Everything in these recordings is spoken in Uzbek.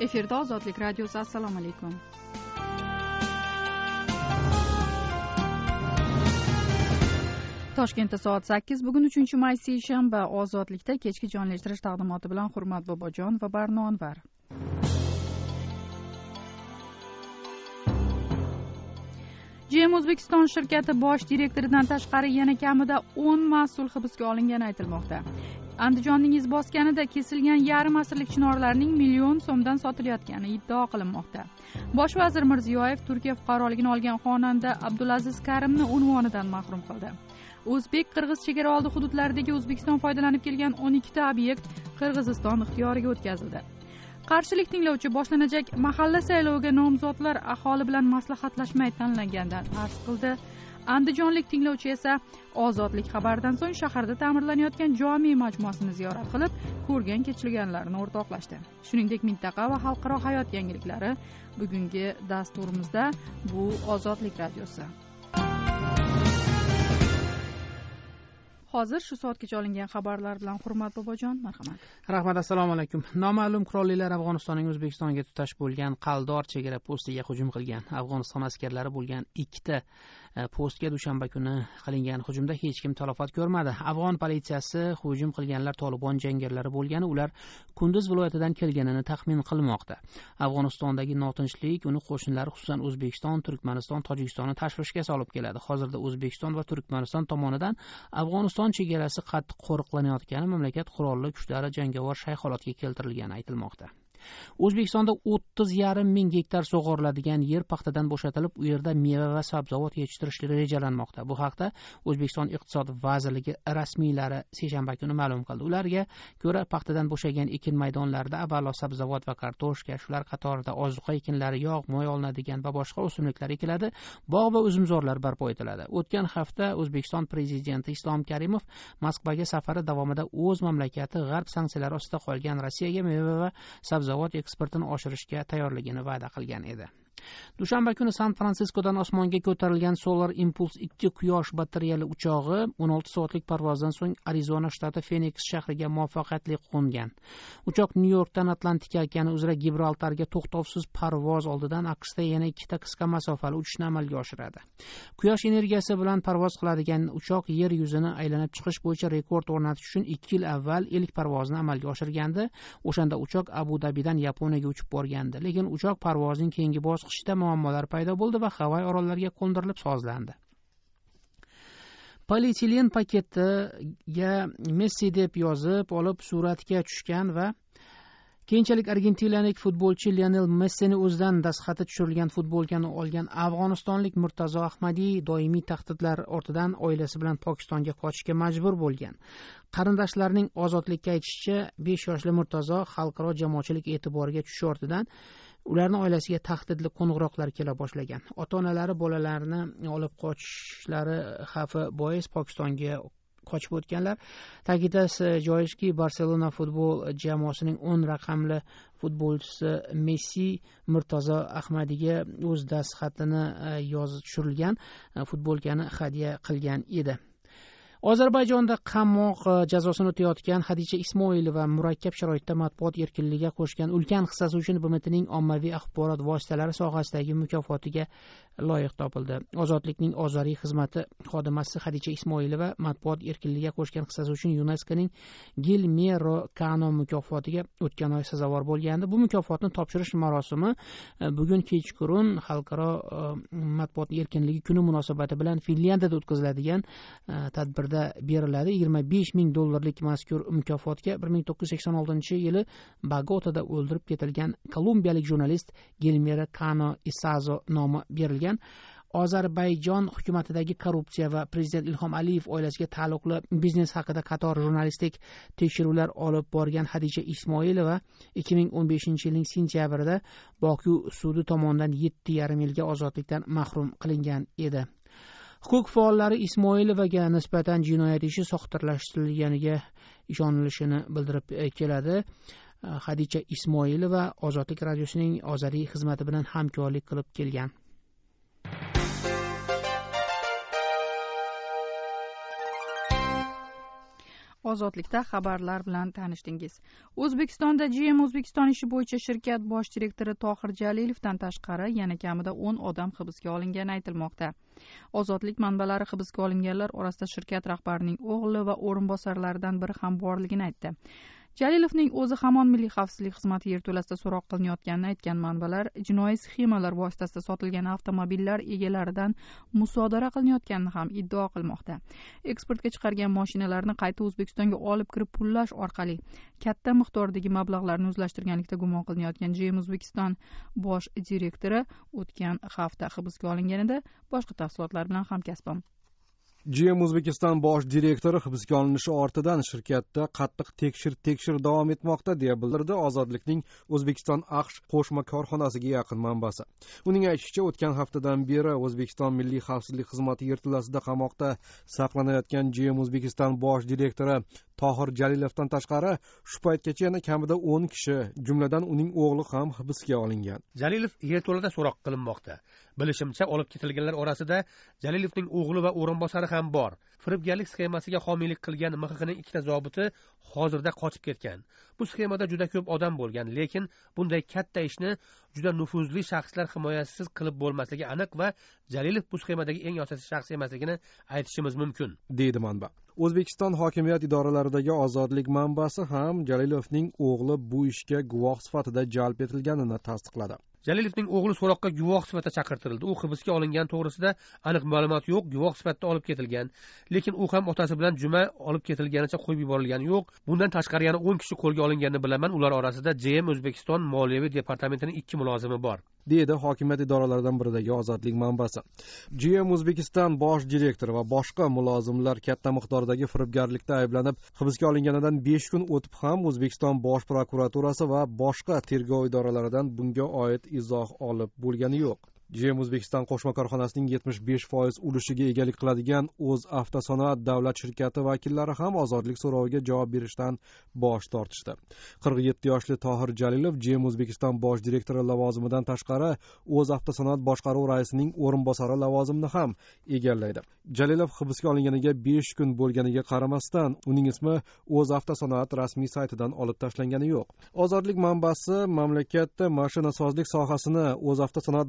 efirda ozodlik radiosi assalomu alaykum. Toshkentda soat sakkiz bugun uchinchi may seshanba. Ozodlikda kechki jonli eshittirish taqdimoti bilan hurmat bobojon va barno anvar. Gm o'zbekiston shirkati bosh direktoridan tashqari yana kamida o'n mas'ul hibsga olingani aytilmoqda. Andijonning izboskanida kesilgan yarim asrlik chinorlarning million so'mdan sotilayotgani iddao qilinmoqda. Bosh vazir mirziyoyev turkiya fuqaroligini olgan xonanda abdulaziz karimni unvonidan mahrum qildi. O'zbek qirg'iz chegaraoldi hududlaridagi o'zbekiston foydalanib kelgan o'n ikkita obyekt qirg'iziston ixtiyoriga o'tkazildi. Qarshilik tinglovchi boshlanajak mahalla sayloviga nomzodlar aholi bilan maslahatlashmay tanlangandan arz qildi. Andijonlik tinglovchi esa ozodlik xabaridan so'ng shaharda ta'mirlanayotgan jome majmuasini ziyorat qilib ko'rgan kechirganlarini o'rtoqlashdi. Shuningdek mintaqa va xalqaro hayot yangiliklari bugungi dasturimizda bu ozodlik radiosi. Hozir shu soatgacha olingan xabarlar bilan hurmat bobojon marhamat. Rahmat assalomu alaykum. Noma'lum qurollilar afg'onistonning o'zbekistonga tutash bo'lgan qaldor chegara postiga hujum qilgan. Afg'oniston askarlari bo'lgan ikkita E, postga dushanba kuni qilingan hujumda hech kim talofat ko'rmadi. Afg'on politsiyasi hujum qilganlar tolibon jangarilar bo'lgani ular kunduz viloyatidan kelganini taxmin qilmoqda. Afg'onistondagi notinchlik uni qo'shnilari xususan o'zbekiston turkmaniston tojikistonni tashvishga solib keladi. Hozirda o'zbekiston va turkmaniston tomonidan afg'oniston chegarasi qattiq qo'riqlanayotgani mamlakat qurolli kuchlari jangovar shay holatga keltirilgani aytilmoqda. O'zbekistonda o'ttiz yarim ming gektar sug'oriladigan yer paxtadan bo'shatilib u yerda meva va sabzavot yetishtirish rejalanmoqda. Bu haqda o'zbekiston iqtisod vazirligi rasmiylari seshanba kuni ma'lum qildi. Ularga ko'ra paxtadan bo'shagan ekin maydonlarida avvalo sabzavot va kartoshka shular qatorida ozuqa ekinlari yog' moy olinadigan va boshqa o'simliklar ekiladi bog' va uzumzorlar barpo etiladi. O'tgan hafta o'zbekiston prezidenti islom karimov moskvaga safari davomida o'z mamlakati g'arb sanksiyalari ostida qolgan rossiyaga meva va sabzavot zavod eksportini oshirishga tayyorligini va'da qilgan edi. Dushanba kuni san fransiskodan osmonga ko'tarilgan solar impuls ikki quyosh batareyali uchog'i o'n olti soatlik parvozdan so'ng arizona shtati feniks shahriga muvaffaqiyatli qo'ngan. Uchoq nyu yorkdan atlantika okeani uzra gibraltarga to'xtovsiz parvoz oldidan aqshda yana ikkita qisqa masofali uchishni amalga oshiradi. Quyosh energiyasi bilan parvoz qiladigan uchoq yer yuzini aylanib chiqish bo'yicha rekord o'rnatish uchun ikki yil avval ilk parvozni amalga oshirgandi. O'shanda uchoq abu dabidan yaponiyaga uchib borgandi. Lekin uchoq parvozning keyingi bosqichida muammolar paydo bo'ldi va havay orollariga qo'ndirilib sozlandi. Polietilen paketiga messi deb yozib olib suratga tushgan va keyinchalik argentinalik futbolchi lionel messini o'zidan dastxati tushirilgan futbolkani olgan afg'onistonlik murtazo ahmadiy doimiy tahdidlar ortidan oilasi bilan pokistonga qochishga majbur bo'lgan. Qarindoshlarining ozodlikka aytishicha besh yoshli murtazo xalqaro jamoatchilik e'tiboriga tushishi ortidan ularni oilasiga tahdidli qo'ng'iroqlar kela boshlagan. Ota onalari bolalarini olib qochishlari xavfi bois pokistonga qochib o'tganlar. Ta'kidlash eh, joizki barselona futbol jamoasining o'n raqamli futbolchisi messi murtazo ahmadiga o'z dastxatini eh, yozib tushirilgan eh, futbolkani hadya qilgan edi. Ozarbayjonda qamoq e, jazosini o'tayotgan hadicha ismoilova murakkab sharoitda matbuot erkinligiga qo'shgan ulkan hissasi uchun bmtning ommaviy axborot vositalari sohasidagi mukofotiga loyiq topildi. Ozodlikning ozariy xizmati xodimasi hadicha ismoilova matbuot erkinligiga qo'shgan hissasi uchun yuneskoning gilmero kano mukofotiga o'tgan oy sazovor bo'lgandi. Bu mukofotni topshirish marosimi e, bugun kechqurun xalqaro e, matbuot erkinligi kuni munosabati bilan finlyandiyada o'tkaziladigan tadbir dollarda beriladi. Yigirma besh ming dollarlik mazkur mukofotga bir ming to'qqiz yuz sakson oltinchi yili bogotada o'ldirib ketilgan kolumbiyalik jurnalist gelmera kano isazo nomi berilgan. Ozarbayjon hukumatidagi korrupsiya va prezident ilhom aliyev oilasiga taalluqli biznes haqida qator jurnalistik tekshiruvlar olib borgan hadisha ismoilova ikki ming o'n beshinchi yilning sentyabrida boku sudi tomonidan yetti yarim yilga ozodlikdan mahrum qilingan edi. Huquq faollari ismoilovaga nisbatan jinoyat ishi soxtalashtirilganiga ishonilishini bildirib e, keladi. Hadicha ismoilova ozodlik radiosining ozariy xizmati bilan hamkorlik qilib kelgan. Ozodlikda xabarlar bilan tanishdingiz. O'zbekistonda gm o'zbekiston ishi bo'yicha shirkat bosh direktori tohir jalilovdan tashqari yana kamida o'n odam hibsga olingani aytilmoqda. Ozodlik manbalari hibsga olinganlar orasida shirkat rahbarining o'g'li va o'rinbosarlaridan biri ham borligini aytdi. Jalilovning o'zi hamon milliy xavfsizlik xizmati yerto'lasida so'roq qilinayotganini aytgan manbalar jinoiy sxemalar vositasida sotilgan avtomobillar egalaridan musodara qilinayotganini ham iddao qilmoqda. Eksportga chiqargan mashinalarni qayta o'zbekistonga olib kirib pullash orqali katta miqdordagi mablag'larni o'zlashtirganlikda gumon qilinayotgan jm o'zbekiston bosh direktori o'tgan hafta hibsga olinganida boshqa tafsilotlar bilan hamkasbim. Gm o'zbekiston bosh direktori hibsga olinishi ortidan shirkatda qattiq tekshir tekshir davom etmoqda deya bildirdi. Ozodlikning o'zbekiston aqsh qo'shma korxonasiga yaqin manbasi. Uning aytishicha o'tgan haftadan beri o'zbekiston milliy xavfsizlik xizmati yerto'lasida qamoqda saqlanayotgan gm o'zbekiston bosh direktori tohir jalilovdan tashqari shu paytgacha yana kamida o'n kishi jumladan uning o'g'li ham hibsga olingan. Jalilov yerto'lada so'roq qilinmoqda. Bilishimcha olib ketilganlar orasida jalilovning o'g'li va o'rinbosari ham bor. Firibgarlik sxemasiga homiylik qilgan mxqning ikkita zobiti hozirda qochib ketgan. Bu sxemada juda ko'p odam bo'lgan lekin bunday katta ishni juda nufuzli shaxslar himoyasisiz qilib bo'lmasligi aniq va jalilov bu sxemadagi eng asosiy shaxs emasligini aytishimiz mumkin. Deydi manba. O'zbekiston hokimiyat idoralaridagi ozodlik manbasi ham jalilovning o'g'li bu ishga guvoh sifatida jalb etilganini tasdiqladi. Jalilovning o'g'li so'roqqa guvoh sifatida chaqirtirildi. U hibsga olingani to'g'risida aniq ma'lumot yo'q guvoh sifatida olib ketilgan. Lekin u ham otasi bilan juma olib ketilganicha qo'yib yuborilgani yo'q. Bundan tashqari yana o'n kishi qo'lga olinganini bilaman. Ular orasida jm o'zbekiston moliyaviy departamentining ikki mulozimi bor. Deydi hokimiyat idoralaridan biridagi ozodlik manbasi. Gm o'zbekiston bosh direktori va boshqa mulozimlar katta miqdordagi firibgarlikda ayblanib hibsga olinganidan besh kun o'tib ham o'zbekiston bosh prokuraturasi va boshqa tergov idoralaridan bunga oid izoh olib bo'lgani yo'q. Gm o'zbekiston qo'shma korxonasining yetmish besh foiz ulushiga egalik qiladigan o'z avtosanoat davlat shirkati vakillari ham ozodlik so'roviga javob berishdan bosh tortishdi. qirq yetti yoshli tohir jalilov gm o'zbekiston bosh direktori lavozimidan tashqari o'z avtosanoat boshqaruv raisining o'rinbosari lavozimini ham egallaydi. Jalilov hibsga olinganiga besh kun bo'lganiga qaramasdan uning ismi o'z avtosanoat rasmiy saytidan olib tashlangani yo'q. Ozodlik manbasi mamlakatda mashinasozlik sohasini o'z avtosanoat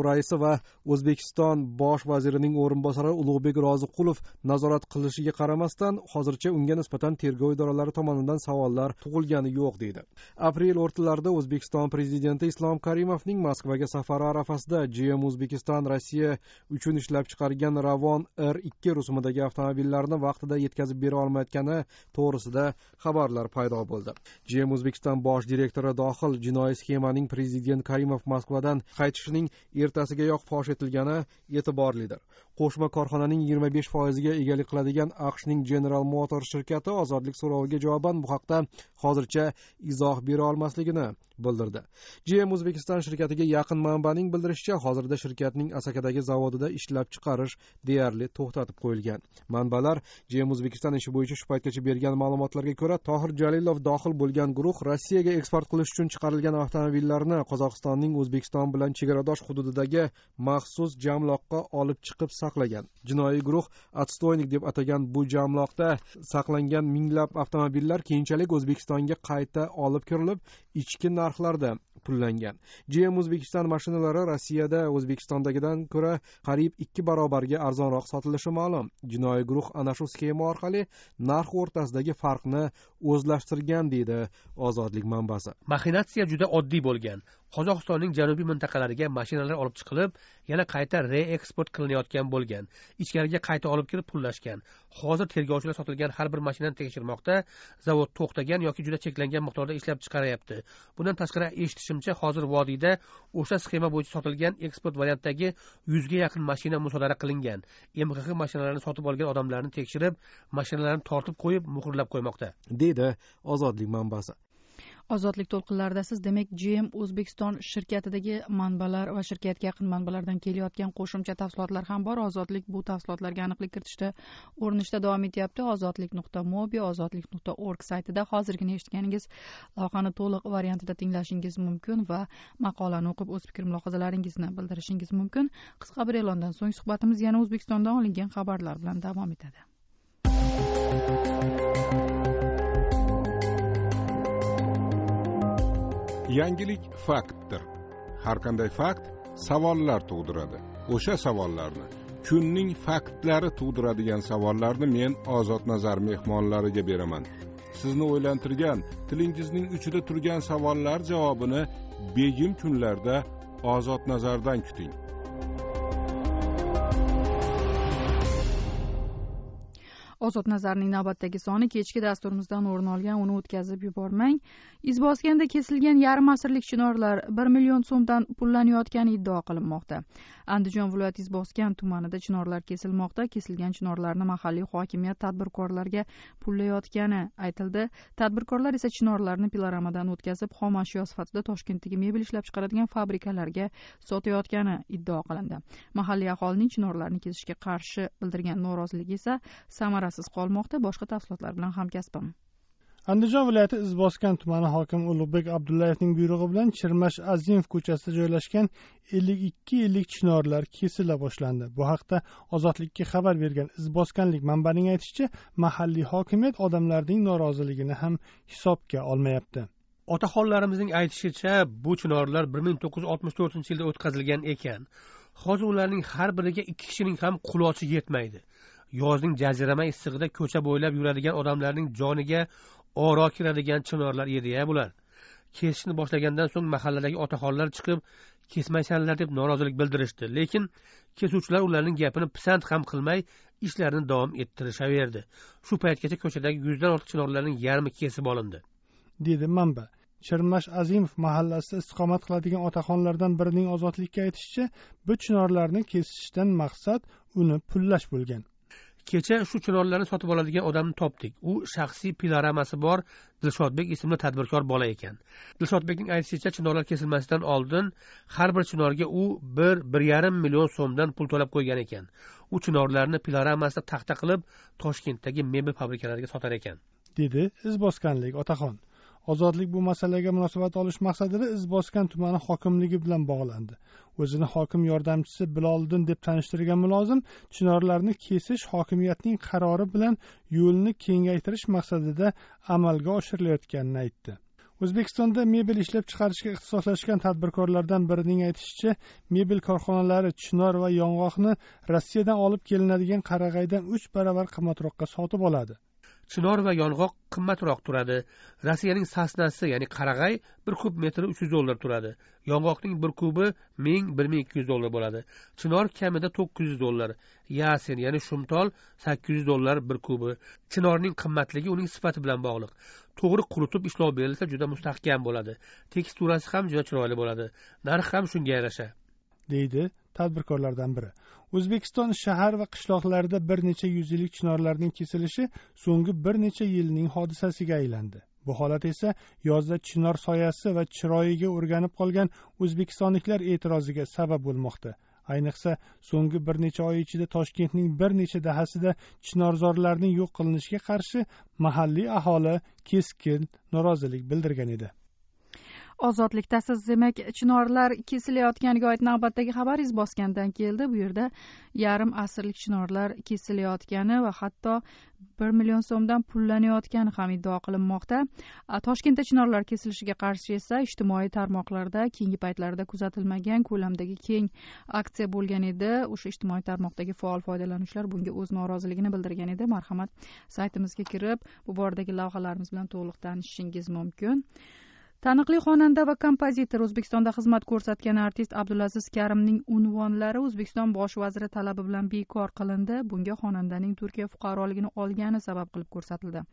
boshqaruv raisi va o'zbekiston bosh vazirining o'rinbosari ulug'bek roziqulov nazorat qilishiga qaramasdan hozircha unga nisbatan tergov idoralari tomonidan savollar tug'ilgani yo'q deydi. Aprel o'rtalarida o'zbekiston prezidenti islom karimovning moskvaga safari arafasida gm o'zbekiston rossiya uchun ishlab chiqargan ravon r ikki rusumidagi avtomobillarni vaqtida yetkazib bera olmayotgani to'g'risida xabarlar paydo bo'ldi. Gm o'zbekiston bosh direktori dohil jinoiy sxemaning prezident karimov moskvadan qaytishining ertasigayoq fosh etilgani e'tiborlidir. Qo'shma korxonaning yigirma besh foiziga egalik qiladigan aqshning general motors shirkati ozodlik so'roviga javoban bu haqda hozircha izoh bera olmasligini bildirdi. Gm o'zbekiston shirkatiga yaqin manbaning bildirishicha hozirda shirkatning asakadagi zavodida ishlab chiqarish deyarli to'xtatib qo'yilgan. Manbalar gm o'zbekiston ishi bo'yicha shu paytgacha bergan ma'lumotlarga ko'ra tohir jalilov dohil bo'lgan guruh rossiyaga eksport qilish uchun chiqarilgan avtomobillarni qozog'istonning o'zbekiston bilan chegaradosh hududidagi maxsus jamloqqa olib chiqib aniqlagan jinoiy guruh отстойник deb atagan bu jamloqda saqlangan minglab avtomobillar keyinchalik o'zbekistonga qayta olib kirilib ichki narxlarda pullangan. Gm o'zbekiston mashinalari rossiyada o'zbekistondagidan ko'ra qariyb ikki barobarga arzonroq sotilishi ma'lum. Jinoiy guruh ana shu sxema orqali narx o'rtasidagi farqni o'zlashtirgan deydi ozodlik manbasi. Maxinatsiya juda oddiy bo'lgan. Qozog'istonning janubiy mintaqalariga mashinalar olib chiqilib yana qayta reeksport qilinayotgan bo'lgan. Ichkariga qayta olib kirib pullashgan. Hozir tergovchilar sotilgan har bir mashinani tekshirmoqda. Zavod to'xtagan yoki juda cheklangan miqdorda ishlab chiqaryapti bundan tashqari eshitishimcha hozir vodiyda o'sha sxema bo'yicha sotilgan eksport variantdagi yuzga yaqin mashina musodara qilingan. Mxx mashinalarini sotib olgan odamlarni tekshirib mashinalarni tortib qo'yib muhrlab qo'ymoqda. Deydi ozodlik manbasi. Ozodlik to'lqinlarida siz demak gm o'zbekiston shirkatidagi manbalar va shirkatga yaqin manbalardan kelayotgan qo'shimcha tafsilotlar ham bor. Ozodlik bu tafsilotlarga aniqlik kiritishda urinishda davom etyapti. Ozodlik nuqta mobi ozodlik nuqta org saytida hozirgina eshitganingiz loyihani to'liq variantida tinglashingiz mumkin va maqolani o'qib o'z fikr mulohazalaringizni bildirishingiz mumkin. Qisqa bir e'londan so'ng suhbatimiz yana o'zbekistondan olingan xabarlar bilan davom etadi. Yangilik faktdir. Har qanday fakt savollar tug'diradi. O'sha savollarni kunning faktlari tug'diradigan savollarni men ozod nazar mehmonlariga beraman. Sizni o'ylantirgan tilingizning uchida turgan savollar javobini begim kunlarda ozod nazardan kuting. Ozod nazarning navbatdagi soni kechki dasturimizdan o'rin olgan uni o'tkazib yubormang. Izbosganda kesilgan yarim asrlik chinorlar bir million so'mdan pullanayotgani iddao qilinmoqda. Andijon viloyati izbosgan tumanida chinorlar kesilmoqda. Kesilgan chinorlarni mahalliy hokimiyat tadbirkorlarga pullayotgani aytildi. Tadbirkorlar esa chinorlarni piloramadan o'tkazib xom ashyo sifatida toshkentdagi mebel ishlab chiqaradigan fabrikalarga sotayotgani iddao qilindi. Mahalliy aholining chinorlarni kesishga qarshi bildirgan noroziligi esa samarasiz qolmoqda. Boshqa tafsilotlar bilan hamkasbim. Andijon viloyati izboskan tumani hokimi ulug'bek abdullayevning buyrug'i bilan chirmash azimov ko'chasida joylashgan ellik ikki yillik chinorlar kesila boshlandi. Bu haqda ozodlikka xabar bergan izboskanlik manbaning aytishicha mahalliy hokimiyat odamlarning noroziligini ham hisobga olmayapti. Otaxonlarimizning aytishicha bu chinorlar bir ming to'qqiz yuz oltmish to'rtinchi yilda o'tkazilgan ekan. Hozir ularning har biriga ikki kishining ham qulochi yetmaydi. Yozning jazirama issig'ida ko'cha bo'ylab yuradigan odamlarning joniga oro kiradigan chinorlar ediya bular. Kesishni boshlagandan so'ng mahalladagi otaxonlar chiqib kesmaysanlar deb norozilik bildirishdi. Lekin kesuvchilar ularning gapini pisand ham qilmay ishlarini davom ettirishaverdi shu paytgacha ko'chadagi yuzdan ortiq chinorlarning yarmi kesib olindi. Dedi manba. Chirmash azimov mahallasida istiqomat qiladigan otaxonlardan birining ozodlikka aytishicha bu chinorlarni kesishdan maqsad uni pullash bo'lgan. Kecha shu chinorlarni sotib oladigan odamni topdik. U shaxsiy piloramasi bor dilshodbek ismli tadbirkor bola ekan. Dilshodbekning aytishicha chinorlar kesilmasidan oldin har bir chinorga u bir bir yarim million so'mdan pul to'lab qo'ygan ekan. U chinorlarni piloramasida taxta qilib toshkentdagi mebel fabrikalariga sotar ekan. Dedi izboskanlik otaxon. Ozodlik bu masalaga munosabat olish maqsadida izboskan tumani hokimligi bilan bog'landi. O'zini hokim yordamchisi biloliddin deb tanishtirgan mulozim chinorlarni kesish hokimiyatning qarori bilan yo'lni kengaytirish maqsadida amalga oshirilayotganini aytdi. O'zbekistonda mebel ishlab chiqarishga ixtisoslashgan tadbirkorlardan birining aytishicha mebel korxonalari chinor va yong'oqni rossiyadan olib kelinadigan qarag'aydan uch baravar qimmatroqqa sotib oladi. Chinor va yong'oq qimmatroq turadi. Rossiyaning sasnasi ya'ni qarag'ay bir kub metri uch yuz dollar turadi. Yong'oqning bir kubi ming bir ming ikki yuz dollar bo'ladi. Chinor kamida to'qqiz yuz dollar. Yasin ya'ni shumtol sakkiz yuz dollar bir kubi. Chinorning qimmatligi uning sifati bilan bog'liq. To'g'ri quritib ishlov berilsa juda mustahkam bo'ladi. Teksturasi ham juda chiroyli bo'ladi. Narxi ham shunga yarasha. Deydi tadbirkorlardan biri. O'zbekiston shahar va qishloqlarida bir necha yuz yillik chinorlarning kesilishi so'nggi bir necha yilning hodisasiga aylandi. Bu holat esa yozda chinor soyasi va chiroyiga o'rganib qolgan o'zbekistonliklar e'tiroziga sabab bo'lmoqda. Ayniqsa so'nggi bir necha oy ichida toshkentning bir necha dahasida chinorzorlarning yo'q qilinishiga qarshi mahalliy aholi keskin norozilik bildirgan edi. Ozodlikdasiz. Demak chinorlar kesilayotganiga oid navbatdagi xabaringiz bosgandan keldi. Bu yerda yarim asrlik chinorlar kesilayotgani va hatto bir million so'mdan pullanayotgani ham iddao qilinmoqda. Toshkentda chinorlar kesilishiga qarshi esa ijtimoiy tarmoqlarda keyingi paytlarda kuzatilmagan ko'lamdagi keng aksiya bo'lgan edi. O'sha ijtimoiy tarmoqdagi faol foydalanuvchilar bunga o'z noroziligini bildirgan edi. Marhamat saytimizga kirib bu boradagi lavhalarimiz bilan to'liq tanishishingiz mumkin. Taniqli xonanda va kompozitor o'zbekistonda xizmat ko'rsatgan artist abdulaziz karimning unvonlari o'zbekiston bosh vaziri talabi bilan bekor qilindi. Bunga xonandaning turkiya fuqaroligini olgani sabab qilib ko'rsatildi.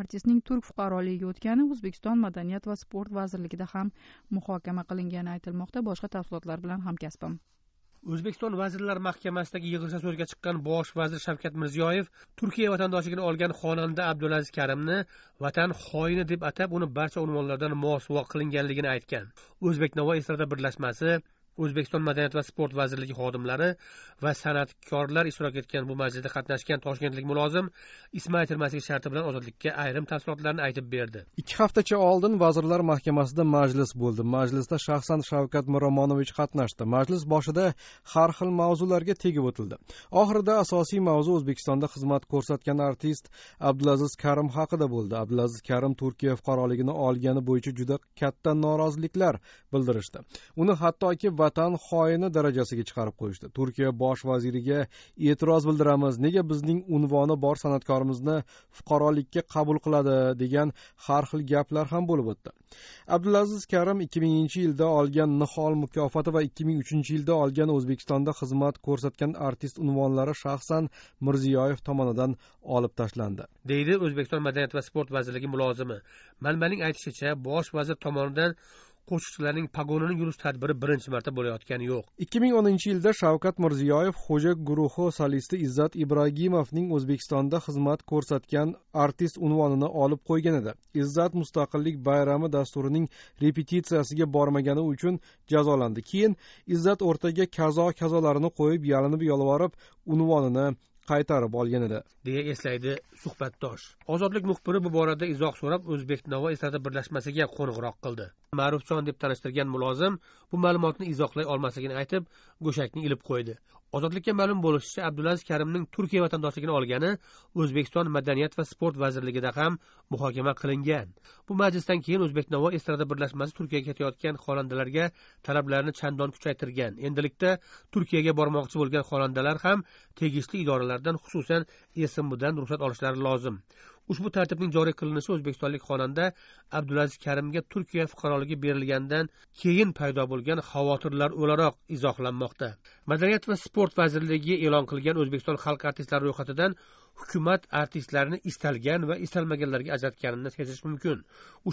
Artistning turk fuqaroligiga o'tgani o'zbekiston madaniyat va sport vazirligida ham muhokama qilingani aytilmoqda. Boshqa tafsilotlar bilan hamkasbim. O'zbekiston vazirlar mahkamasidagi yig'ilishda so'zga chiqqan bosh vazir shavkat mirziyoyev turkiya vatandoshligini olgan xonanda abdulaziz karimni vatan xoini deb atab uni barcha unvonlardan mosuvo qilinganligini aytgan. O'zbek navo estrada birlashmasi o'zbekiston madaniyat va sport vazirligi xodimlari va san'atkorlar ishtirok etgan bu majlisda qatnashgan toshkentlik mulozim ismoil tirmaslik sharti bilan ozodlikka ayrim tafsilotlarni aytib berdi. Ikki haftacha oldin vazirlar mahkamasida majlis bo'ldi. Majlisda shaxsan shavkat miromonovich qatnashdi. Majlis boshida har xil mavzularga tegib o'tildi. Oxirida asosiy mavzu o'zbekistonda xizmat ko'rsatgan artist abdulaziz karim haqida bo'ldi. Abdulaziz karim turkiya fuqaroligini olgani bo'yicha juda katta noroziliklar bildirishdi. Uni hattoki vatan xoini darajasiga chiqarib qo'yishdi. Turkiya bosh vaziriga e'tiroz bildiramiz. Nega bizning unvoni bor san'atkorimizni fuqarolikka qabul qiladi degan har xil gaplar ham bo'lib o'tdi. Abdulaziz karim ikki minginchi yilda olgan nihol mukofoti va ikki ming uchinchi yilda olgan o'zbekistonda xizmat ko'rsatgan artist unvonlari shaxsan mirziyoyev tomonidan olib tashlandi. Deydi o'zbekiston madaniyat va sport vazirligi mulozimi? Manbaning aytishicha bosh vazir tomonidan qo'shiqchilarning pogonini yulish tadbiri birinchi marta bo'layotgani yo'q. ikki ming o'ninchi yilda shavkat mirziyoyev xo'ja guruhi solisti izzat ibragimovning o'zbekistonda xizmat ko'rsatgan artist unvonini olib qo'ygan edi. Izzat mustaqillik bayrami dasturining repetitsiyasiga bormagani uchun jazolandi. Keyin izzat o'rtaga kazo kazolarini qo'yib yalinib yolvorib unvonini qaytarib olgan edi deya eslaydi suhbatdosh. Ozodlik muxbiri bu borada izoh so'rab o'zbeknavo estrada birlashmasiga qo'ng'iroq qildi. Ma'rufjon deb tanishtirgan mulozim bu ma'lumotni izohlay olmasligini aytib go'shakni ilib qo'ydi. Ozodlikka ma'lum bo'lishicha abdulaziz karimning turkiya vatandoshligini olgani o'zbekiston madaniyat va sport vazirligida ham muhokama qilingan. Bu majlisdan keyin o'zbeknavo estrada birlashmasi turkiyaga ketayotgan xonandalarga talablarini chandon kuchaytirgan. Endilikda turkiyaga bormoqchi bo'lgan xonandalar ham tegishli idoralardan xususan smdan ruxsat olishlari lozim. Ushbu tartibning joriy qilinishi o'zbekistonlik xonanda abdulaziz karimga turkiya fuqaroligi berilgandan keyin paydo bo'lgan xavotirlar o'laroq izohlanmoqda. Madaniyat va sport vazirligi e'lon qilgan o'zbekiston xalq artistlari ro'yxatidan hukumat artistlarni istalgan va istalmaganlarga ajratganini sezish mumkin.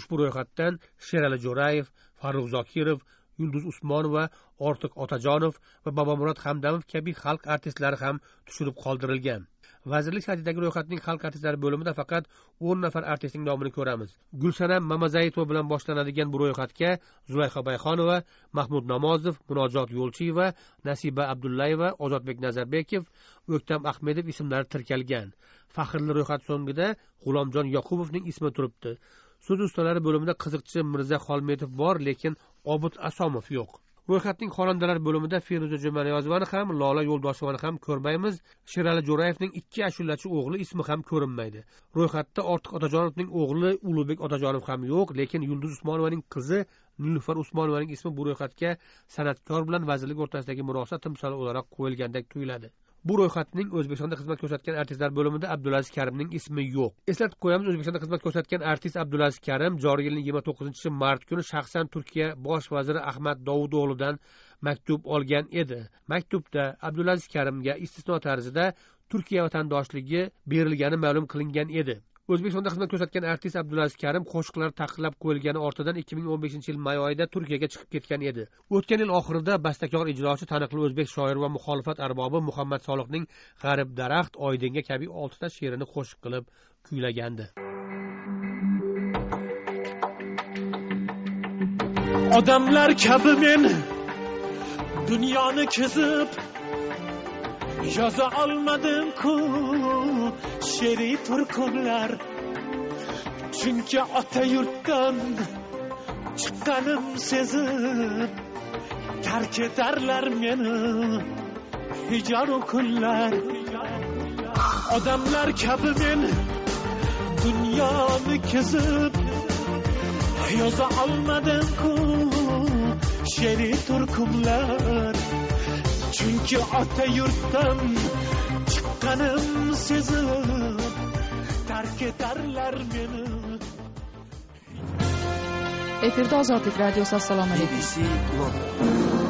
Ushbu ro'yxatdan sherali jo'rayev farruh zokirov yulduz usmonova ortiq otajonov va bobomurod hamdamov kabi xalq artistlari ham tushirib qoldirilgan. Vazirlik saytidagi ro'yxatning xalq artistlari bo'limida faqat o'n nafar artistning nomini ko'ramiz. Gulsanam mamazayitova bilan boshlanadigan bu ro'yxatga zulayho bayxonova mahmud namozov munojot yo'lchiyeva nasiba abdullayeva ozodbek nazarbekov o'ktam ahmedov ismlari tirkalgan. Faxrli ro'yxat so'ngida g'ulomjon yoqubovning ismi turibdi. So'z ustalari bo'limida qiziqchi mirza xolmedov bor lekin obid asomov yo'q. Ro'yxatning xonandalar bo'limida feruza jumaniyozovani ham lola yo'ldoshevani ham ko'rmaymiz. Sherali jo'rayevning ikki ashulachi o'g'li ismi ham ko'rinmaydi. Ro'yxatda ortiq otajonovning o'g'li ulug'bek otajonov ham yo'q lekin yulduz usmonovaning qizi nilufar usmonovaning ismi bu ro'yxatga san'atkor bilan vazirlik o'rtasidagi murosa timsoli o'laroq qo'yilgandek tuyuladi. Bu ro'yxatning o'zbekistonda xizmat ko'rsatgan artistlar bo'limida abdulaziz karimning ismi yo'q. Eslatib qo'yamiz o'zbekistonda xizmat ko'rsatgan artist abdulaziz karim joriy yilning yigirma to'qqizinchi mart kuni shaxsan turkiya bosh vaziri ahmad dovudo'g'lidan maktub olgan edi. Maktubda abdulaziz karimga istisno tarzida turkiya vatandoshligi berilgani ma'lum qilingan edi. O'zbekistonda xizmat ko'rsatgan artist abdulaziz karim qo'shiqlar taqiqlab qo'yilgani ortidan ikki ming o'n beshinchi yil may oyida turkiyaga chiqib ketgan edi. O'tgan yil oxirida bastakor ijrochi taniqli o'zbek shoiri va muxolifat arbobi muhammad solihning g'arib daraxt oydinga kabi oltita she'rini qo'shiq qilib kuylagandi. Odamlar kabi men dunyoni kezib yoza olmadim ku she'riy turkumlar chunki ota yurtdan chiqqanim sezib tark etarlar meni hijoru kunlar. Odamlar kabi men dunyoni kezib yoza olmadim ku she'riy turkumlar chunki ota yurtdan chiqqanim sezib tark etarlar meni. Efirda ozodlik radiosi assalomu alaykum.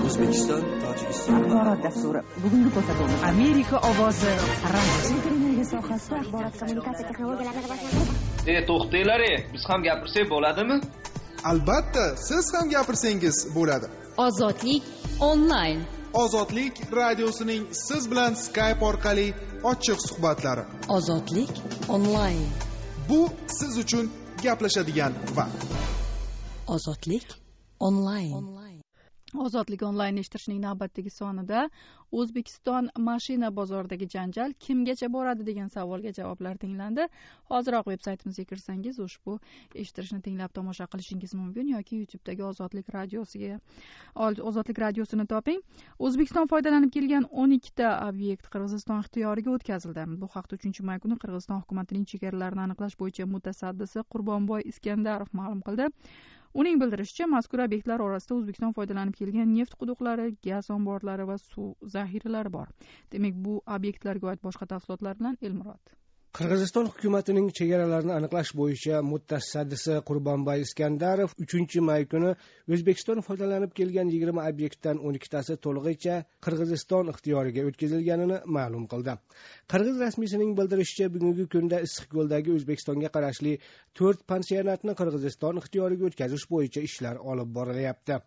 O'zbekiston tojikiston. Axborot dasturi. Bugungi ko'rsatuvimiz. Amerika ovozi. Radio sohasida axborot kommunikatsiya texnologiyalarini rivojlantirish e to'xtanglar e biz ham gapirsak bo'ladimi? Albatta siz ham gapirsangiz bo'ladi. Ozodlik onlayn ozodlik radiosining siz bilan skype orqali ochiq suhbatlari. Ozodlik onlayn bu siz uchun gaplashadigan vaqt. Ozodlik onlayn ozodlik onlayn eshittirishning navbatdagi sonida o'zbekiston mashina bozoridagi janjal kimgacha boradi degan savolga javoblar tinglandi. Hoziroq veb saytimizga kirsangiz ushbu eshittirishni tinglab tomosha qilishingiz mumkin yoki youtubedagi ozodlik radiosiga ozodlik radiosini toping. O'zbekiston foydalanib kelgan o'n ikkita obyekt qirg'iziston ixtiyoriga o'tkazildi. Bu haqda uchinchi may kuni qirg'iziston hukumatining chegaralarini aniqlash bo'yicha mutasaddisi qurbonboy iskandarov ma'lum qildi. Uning bildirishicha mazkur obyektlar orasida o'zbekiston foydalanib kelgan neft quduqlari gaz omborlari va suv zaxiralari bor. Demak bu obyektlarga oid boshqa tafsilotlar bilan elmurod. Qirg'iziston hukumatining chegaralarini aniqlash bo'yicha mutasaddisi qurbonboy iskandarov uchinchi may kuni o'zbekiston foydalanib kelgan yigirma obyektdan o'n ikkitasi to'lig'icha qirg'iziston ixtiyoriga o'tkazilganini ma'lum qildi. Qirg'iz rasmiysining bildirishicha bugungi kunda issiqko'ldagi o'zbekistonga qarashli to'rt pansionatni qirg'iziston ixtiyoriga o'tkazish bo'yicha ishlar olib borilyapti.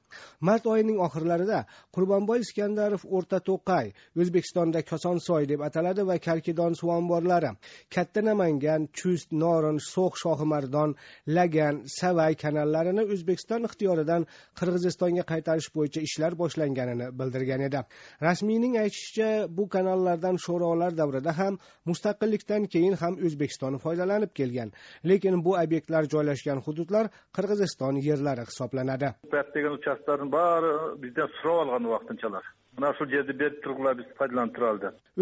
Mart oyining oxirlarida qurbonboy iskandarov o'rta to'qay o'zbekistonda kosonsoy deb ataladi va karkidon suv omborlari katta namangan chust norin so'x shohimardon lagan savay kanallarini o'zbekiston ixtiyoridan qirg'izistonga qaytarish bo'yicha ishlar boshlanganini bildirgan edi. Rasmiyning aytishicha bu kanallardan sho'rolar davrida ham mustaqillikdan keyin ham o'zbekiston foydalanib kelgan. Lekin bu obyektlar joylashgan hududlar qirg'iziston yerlari hisoblanadi. Degan uchastkalarni bari bizdan so'rab olgan vaqtinchalar. Mana shu yerni berib turiblar biz foydalanib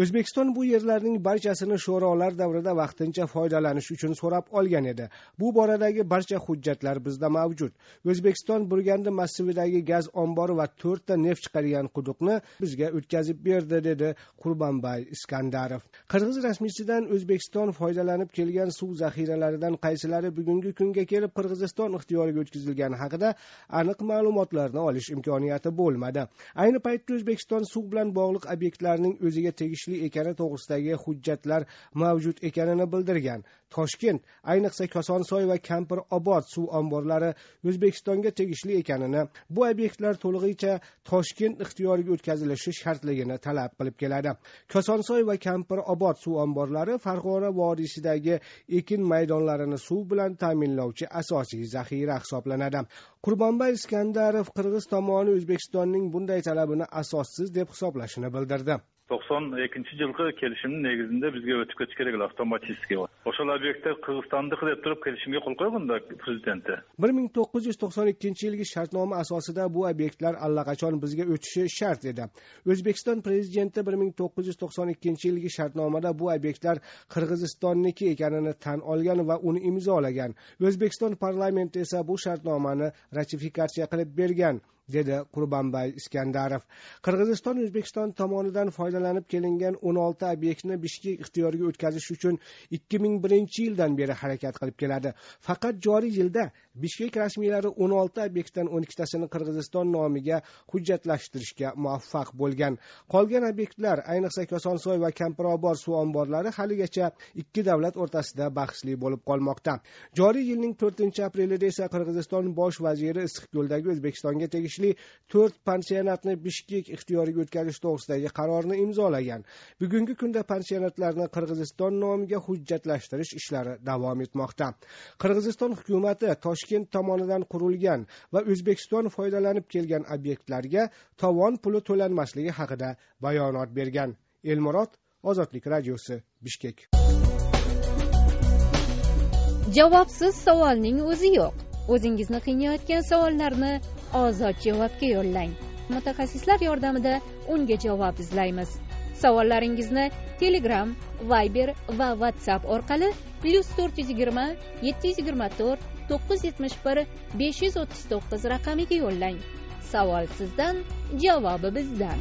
o'zbekiston bu yerlarning barchasini sho'rolar davrida vaqtincha foydalanish uchun so'rab olgan edi. Bu boradagi barcha hujjatlar bizda mavjud. O'zbekiston burgandi massividagi gaz ombori va to'rtta neft chiqargan quduqni bizga o'tkazib berdi dedi qurbonbay iskandarov. Qirg'iz rasmiysidan o'zbekiston foydalanib kelgan suv zaxiralaridan qaysilari bugungi kunga kelib qirg'iziston ixtiyoriga o'tkazilgani haqida aniq ma'lumotlarni olish imkoniyati bo'lmadi. Ayni paytda o'zbekiston o'zbekiston suv bilan bog'liq obyektlarning o'ziga tegishli ekani to'g'risidagi hujjatlar mavjud ekanini bildirgan. Toshkent ayniqsa kosonsoy va kampir obod suv omborlari o'zbekistonga tegishli ekanini bu obyektlar to'lig'icha toshkent ixtiyoriga o'tkazilishi shartligini talab qilib keladi. Kosonsoy va kampir obod suv omborlari farg'ona vodiysidagi ekin maydonlarini suv bilan ta'minlovchi asosiy zaxira hisoblanadi. Qurbonboy iskandarov qirg'iz tomoni o'zbekistonning bunday talabini asossiz deb hisoblashini bildirdi. To'qson ikkinchi yilgi kelishimni negizida bizga o'tib ketish kerak avtomatik o'shal obyektlar qirg'izistonniki deb turib kelishimga qo'l qo'yganda prezidenti. bir ming to'qqiz yuz to'qson ikkinchi yilgi shartnoma asosida bu obyektlar allaqachon bizga o'tishi shart edi. O'zbekiston prezidenti bir ming to'qqiz yuz to'qson ikkinchi yilgi shartnomada bu obyektlar qirg'izistonniki ekanini tan olgan va uni imzolagan. O'zbekiston parlamenti esa bu shartnomani ratifikatsiya qilib bergan. Dedi qurbonboy iskandarov. Qirg'iziston o'zbekiston tomonidan foydalanib kelingan o'n olti obyektni bishkek ixtiyoriga o'tkazish uchun ikki ming birinchi yildan beri harakat qilib keladi. Faqat joriy yilda bishkek rasmiylari o'n olti obyektdan o'n ikkitasini qirg'iziston nomiga hujjatlashtirishga muvaffaq bo'lgan. Qolgan obyektlar ayniqsa kosonsoy va kampirobod suv omborlari haligacha ikki davlat o'rtasida bahsli bo'lib qolmoqda. Joriy yilning to'rtinchi aprelida esa qirg'iziston bosh vaziri issiqko'ldagi o'zbekistonga tegishli tegishli to'rt pansionatni bishkek ixtiyoriga o'tkazish to'g'risidagi qarorni imzolagan. Bugungi kunda pansionatlarni qirg'iziston nomiga hujjatlashtirish ishlari davom etmoqda. Qirg'iziston hukumati toshkent tomonidan qurilgan va o'zbekiston foydalanib kelgan obyektlarga tovon puli to'lanmasligi haqida bayonot bergan. Elmurod ozodlik radiosi bishkek. Javobsiz savolning o'zi yo'q. O'zingizni qiynayotgan savollarni ozod javobga yo'llang. Mutaxassislar yordamida unga javob izlaymiz. Savollaringizni telegram viber va whatsapp orqali plyus to'rt yuz yigirma yetti yuz yigirma to'rt to'qqiz yetmish bir besh yuz o'ttiz to'qqiz raqamiga yo'llang. Savol sizdan javobi bizdan.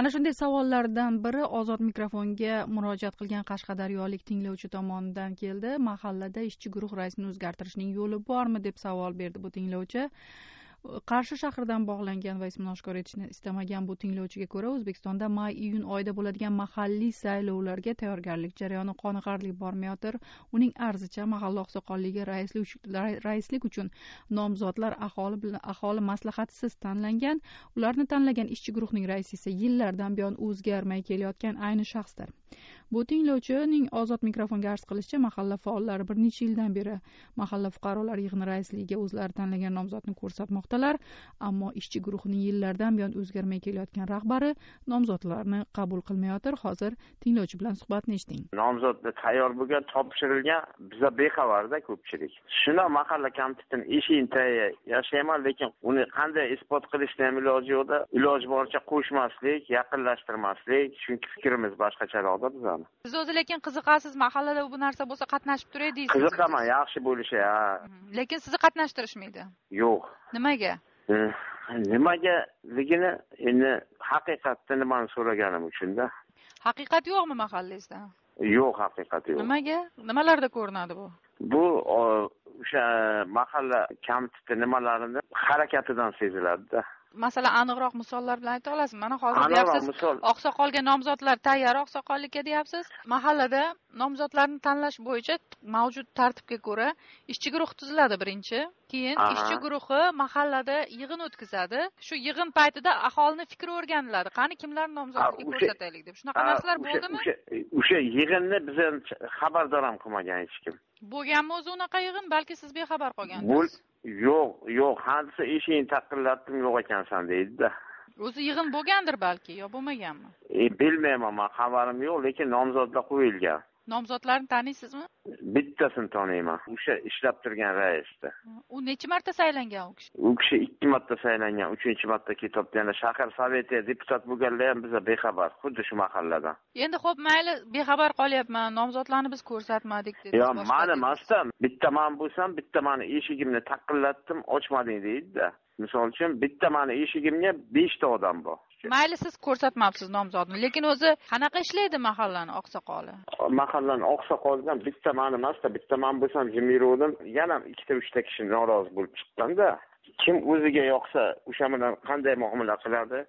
Ana shunday savollardan biri ozod mikrofonga murojaat qilgan qashqadaryolik tinglovchi tomonidan keldi. Mahallada ishchi guruh raisini o'zgartirishning yo'li bormi deb savol berdi bu tinglovchi. Qarshi shahridan bog'langan va ismini oshkor etishni istamagan bu tinglovchiga ko'ra o'zbekistonda may iyun oyida bo'ladigan mahalliy saylovlarga tayyorgarlik jarayoni qoniqarli bormayotir. Uning arzicha mahalla oqsoqolligi raislik uchun nomzodlar aholi bilan aholi maslahatisiz tanlangan. Ularni tanlagan ishchi guruhning raisi esa yillardan buyon o'zgarmay kelayotgan ayni shaxsdir. Bu tinglovchining ozod mikrofonga arz qilishicha mahalla faollari bir necha yildan beri mahalla fuqarolar yig'ini raisligiga o'zlari tanlagan nomzodni ko'rsatmoqdalar ammo ishchi guruhning yillardan buyon o'zgarmay kelayotgan rahbari nomzodlarni qabul qilmayotir. Hozir tinglovchi bilan suhbatni eshiting nomzod tayyor bo'lgan topshirilgan biza bexabarda ko'pchilik. Shundoq mahalla komitetini eshigini tagiga yashayman lekin uni qanday isbot qilishni ham iloji yo'qda. Iloji boricha qo'shmaslik yaqinlashtirmaslik chunki fikrimiz boshqacharoqda bizani siz o'zi lekin qiziqasiz mahallada bu narsa bo'lsa qatnashib turay deysiz. Qiziqaman yaxshi bo'lishi ha. Lekin sizni qatnashtirishmaydi. Yo'q. Nimaga? Nimagaligini endi haqiqatni nimani so'raganim uchunda haqiqat yo'qmi mahallangizda yo'q haqiqat yo'q. Nimaga? Nimalarda ko'rinadi bu? Bu o'sha mahalla komiteti nimalarini harakatidan seziladida masalan aniqroq misollar bilan ayta olasizmi? Mana hozir deyapsiz oqsoqolga nomzodlar tayyor oqsoqollikka deyapsiz. Mahallada nomzodlarni tanlash bo'yicha mavjud tartibga ko'ra ishchi guruh tuziladi birinchi keyin ishchi guruhi mahallada yig'in o'tkazadi. Shu yig'in paytida aholini fikri o'rganiladi. Qani kimlar nomzodlikka ko'rsataylik deb. Shunaqa narsalar bo'ldimi? o'sha yig'inni bizni xabardor ham qilmagan hech kim bo'lganmi o'zi unaqa yig'in balki siz bexabar qolgansiz yo'q yo'q ha desa eshigingni taqillatdim yo'q ekansan deydida. O'zi yig'in bo'lgandir balki yo bo'lmaganmi? E bilmayman man xabarim yo'q lekin nomzodlar qo'yilgan nomzodlarni taniysizmi bittasini taniyman o'sha ishlab turgan raisni u necha marta saylangan u kishi? U kishi ikki marta saylangan uchinchi marta ketyapti. Yana shahar sovetiga deputat bo'lganlar ham biza bexabar xuddi shu mahalladan. Endi ho'p mayli bexabar qolyapman. Nomzodlarni biz ko'rsatmadik dedi yo mani emasda bitta man bo'lsam bitta mani eshigimni taqillatdim ochmading deydida. Misol uchun bitta mani eshigimga beshta odam bor mayli siz ko'rsatmabsiz nomzodni. Lekin o'zi qanaqa ishlaydi mahallani oqsoqoli? Mahallani oqsoqolidan bitta man emasda bitta man bo'lsam jim yuruvdim yana ikkita uchta kishi norozi bo'lib chiqqanda kim o'ziga yoqsa o'sha bilan qanday muomala qiladi?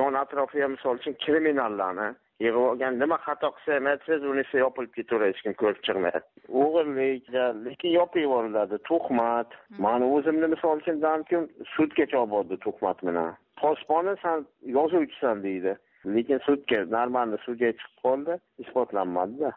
Yon atrofiga misol uchun kriminallarni yig'ib olgan nima xato qilsa ham aytsangiz unisi yopilib ketaveradi hech kim ko'rib chiqmaydi o'g'irlik lekin yopib yuboriladi. Tuhmat. Mani o'zimni misol uchun balkim sudgacha olib bordi tuhmat bilan posboni san yozuvchisan deydi. Lekin sudga normalniy sudga chiqib qoldi isbotlanmadida.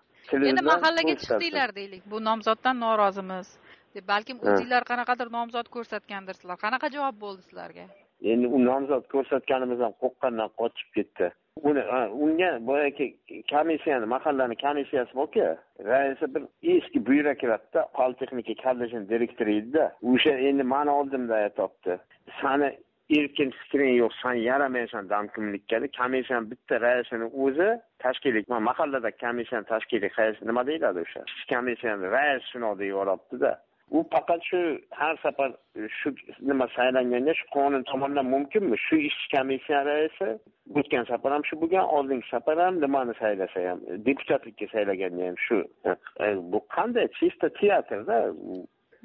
Endi mahallaga chiqdinglar deylik. Bu nomzoddan norozimiz. Deb balkim o'zinglar qanaqadir nomzod ko'rsatgandirsizlar. Qanaqa javob bo'ldi sizlarga? Endi u nomzod ko'rsatganimizdan qo'rqqandan qochib ketdi. Uni unga boyagi komissiyani mahallani komissiyasi borku raisi bir eski byurokratda poltexnika kollejini direktori edida. O'sha endi mani oldimda aytyapti sani erkin fikring yo'q san yaramaysan damkimlikka komissiyani bitta raisini o'zi tashkiliy mahallada komissiyani tashkil raisi nima deyiladi o'sha? Komissiyani rais shunaqa deb yuboryaptida u faqat shu har safar shu nima saylanganda shu qonun tomonidan mumkinmi? Shu ishchi komissiya raisi o'tgan safar ham shu bo'lgan oldingi safar ham nimani saylasa ham deputatlikka saylaganda ham shu. E, bu qanday? Чисто teatrda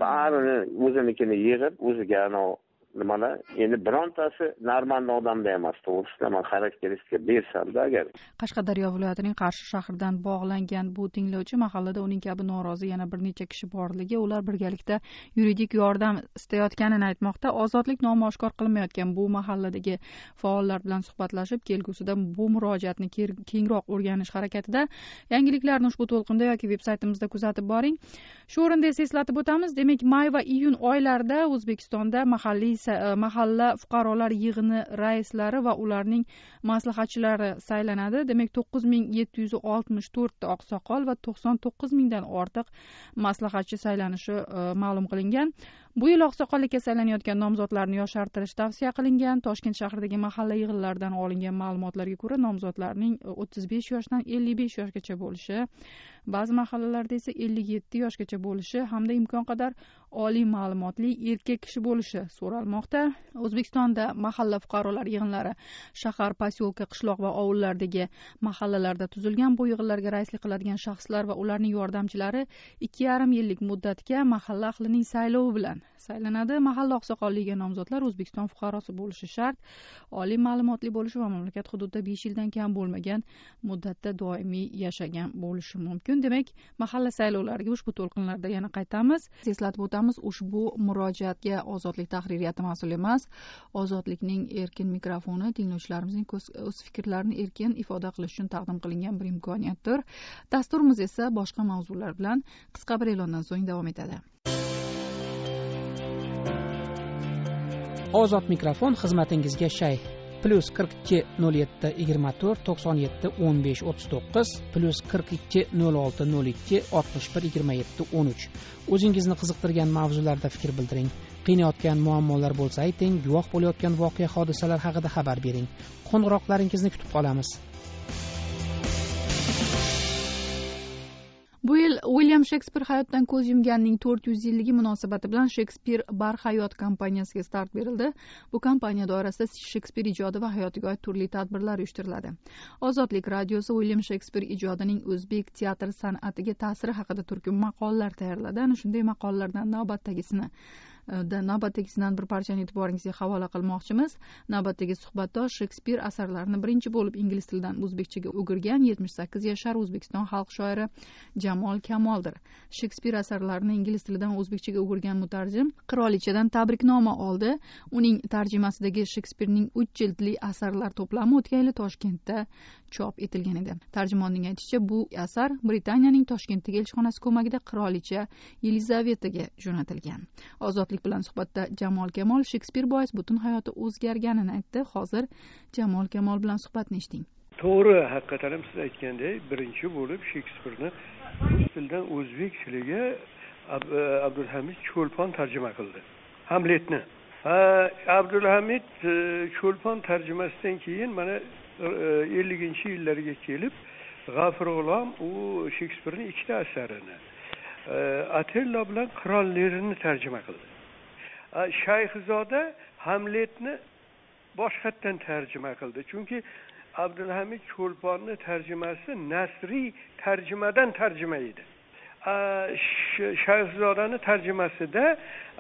barini o'zinikini yig'ib o'ziga anavi nimalar endi birontasi normal odamda emas to'g'risida man xarakteristika bersamda agar qashqadaryo viloyatining qarshi shahridan bog'langan bu tinglovchi mahallada uning kabi norozi yana bir necha kishi borligi ular birgalikda yuridik yordam istayotganini aytmoqda. Ozodlik nomi oshkor qilmayotgan bu mahalladagi faollar bilan suhbatlashib kelgusida bu murojaatni kengroq o'rganish harakatida yangiliklarni ushbu to'lqinda yoki veb saytimizda kuzatib boring. Shu o'rinda esa eslatib o'tamiz demak may va iyun oylarida o'zbekistonda mahalliy E, mahalla fuqarolar yig'ini raislari va ularning maslahatchilari saylanadi. Demak to'qqiz ming yetti yuz oltmish to'rtta oqsoqol va to'qson to'qqiz mingdan ortiq maslahatchi saylanishi e, ma'lum qilingan. Bu yil oqsoqollik kasallanayotgan nomzodlarni yoshartirish tavsiya qilingan toshkent shahridagi mahalla yig'inlaridan olingan ma'lumotlarga ko'ra nomzodlarning o'ttiz besh yoshdan ellik besh yoshgacha bo'lishi ba'zi mahallalarda esa ellik yetti yoshgacha bo'lishi hamda imkon qadar oliy ma'lumotli erkak kishi bo'lishi so'ralmoqda. O'zbekistonda mahalla fuqarolar yig'inlari shahar posyolka qishloq va ovullardagi mahallalarda tuzilgan. Bu yig'inlarga raislik qiladigan shaxslar va ularning yordamchilari ikki yarim yillik muddatga mahalla ahlining saylovi bilan saylanadi. Mahalla oqsoqolligiga nomzodlar o'zbekiston fuqarosi bo'lishi shart. Oliy ma'lumotli bo'lishi va mamlakat hududida besh yildan kam bo'lmagan muddatda doimiy yashagan bo'lishi mumkin. Demak mahalla saylovlariga ushbu to'lqinlarda yana qaytamiz. Eslatib o'tamiz ushbu murojaatga ozodlik tahririyati mas'ul emas. Ozodlikning erkin mikrofoni tinglovchilarimizning o'z fikrlarini erkin ifoda qilish uchun taqdim qilingan bir imkoniyatdir. Dasturimiz esa boshqa mavzular bilan qisqa bir e'londan so'ng davom etadi. Ozod mikrofon xizmatingizga shay. Plyus qirq ikki nol yetti yigirma to'rt to'qson yetti o'n besh o'ttiz to'qqiz plyus qirq ikki nol olti nol ikki oltmish bir yigirma yetti o'n uch. O'zingizni qiziqtirgan mavzularda fikr bildiring. Qiynayotgan muammolar bo'lsa ayting guvoh bo'layotgan voqea hodisalar haqida xabar bering. Qo'ng'iroqlaringizni kutib qolamiz. Bu yil uilyam shekspir hayotdan ko'z yumganning to'rt yuz yilligi munosabati bilan shekspir bar hayot kompaniyasiga start berildi. Bu kompaniya doirasida shekspir ijodi va hayotiga oid turli tadbirlar uyushtiriladi. Ozodlik radiosi uilyam shekspir ijodining o'zbek teatr san'atiga ta'siri haqida turkum maqolalar tayyorladi. Ana shunday maqolalardan navbatdagisini navbatdagisidan bir parchani e'tiboringizga havola qilmoqchimiz navbatdagi suhbatdosh shekspir asarlarini birinchi bo'lib ingliz tilidan o'zbekchaga o'girgan yetmish sakkiz yashar o'zbekiston xalq shoiri jamol kamoldir shekspir asarlarini ingliz tilidan o'zbekchaga o'girgan mutarjim qirolichadan tabriknoma oldi uning tarjimasidagi shekspirning uch jildli asarlar to'plami o'tgan yili toshkentda chop etilgan edi tarjimonning aytishicha bu asar britaniyaning toshkentdagi elchixonasi ko'magida qirolicha yelizavetaga jo'natilgan. Ozodlik bilan suhbatda jamol kamol shekspir bois butun hayoti o'zgarganini aytdi. Hozir jamol kamol bilan suhbatni eshiting. To'g'ri haqiqatdan ham siz aytgandek birinchi bo'lib shekspirni rus tilidan o'zbek tiliga abdulhamid cho'lpon tarjima qildi. Hamletni. Abdulhamid e, cho'lpon tarjimasidan keyin mana e, elliginchi yillarga kelib g'afur g'ulom u shekspirni ikkita asarini e, otello bilan qirollerini tarjima qildi. Э, shayxzoda hamletni boshqatdan tarjima qildi. Chunki abdulhamid cho'lponni tarjimasi nasriy tarjimadan tarjima edi. Э, Shayxzodani tarjimasida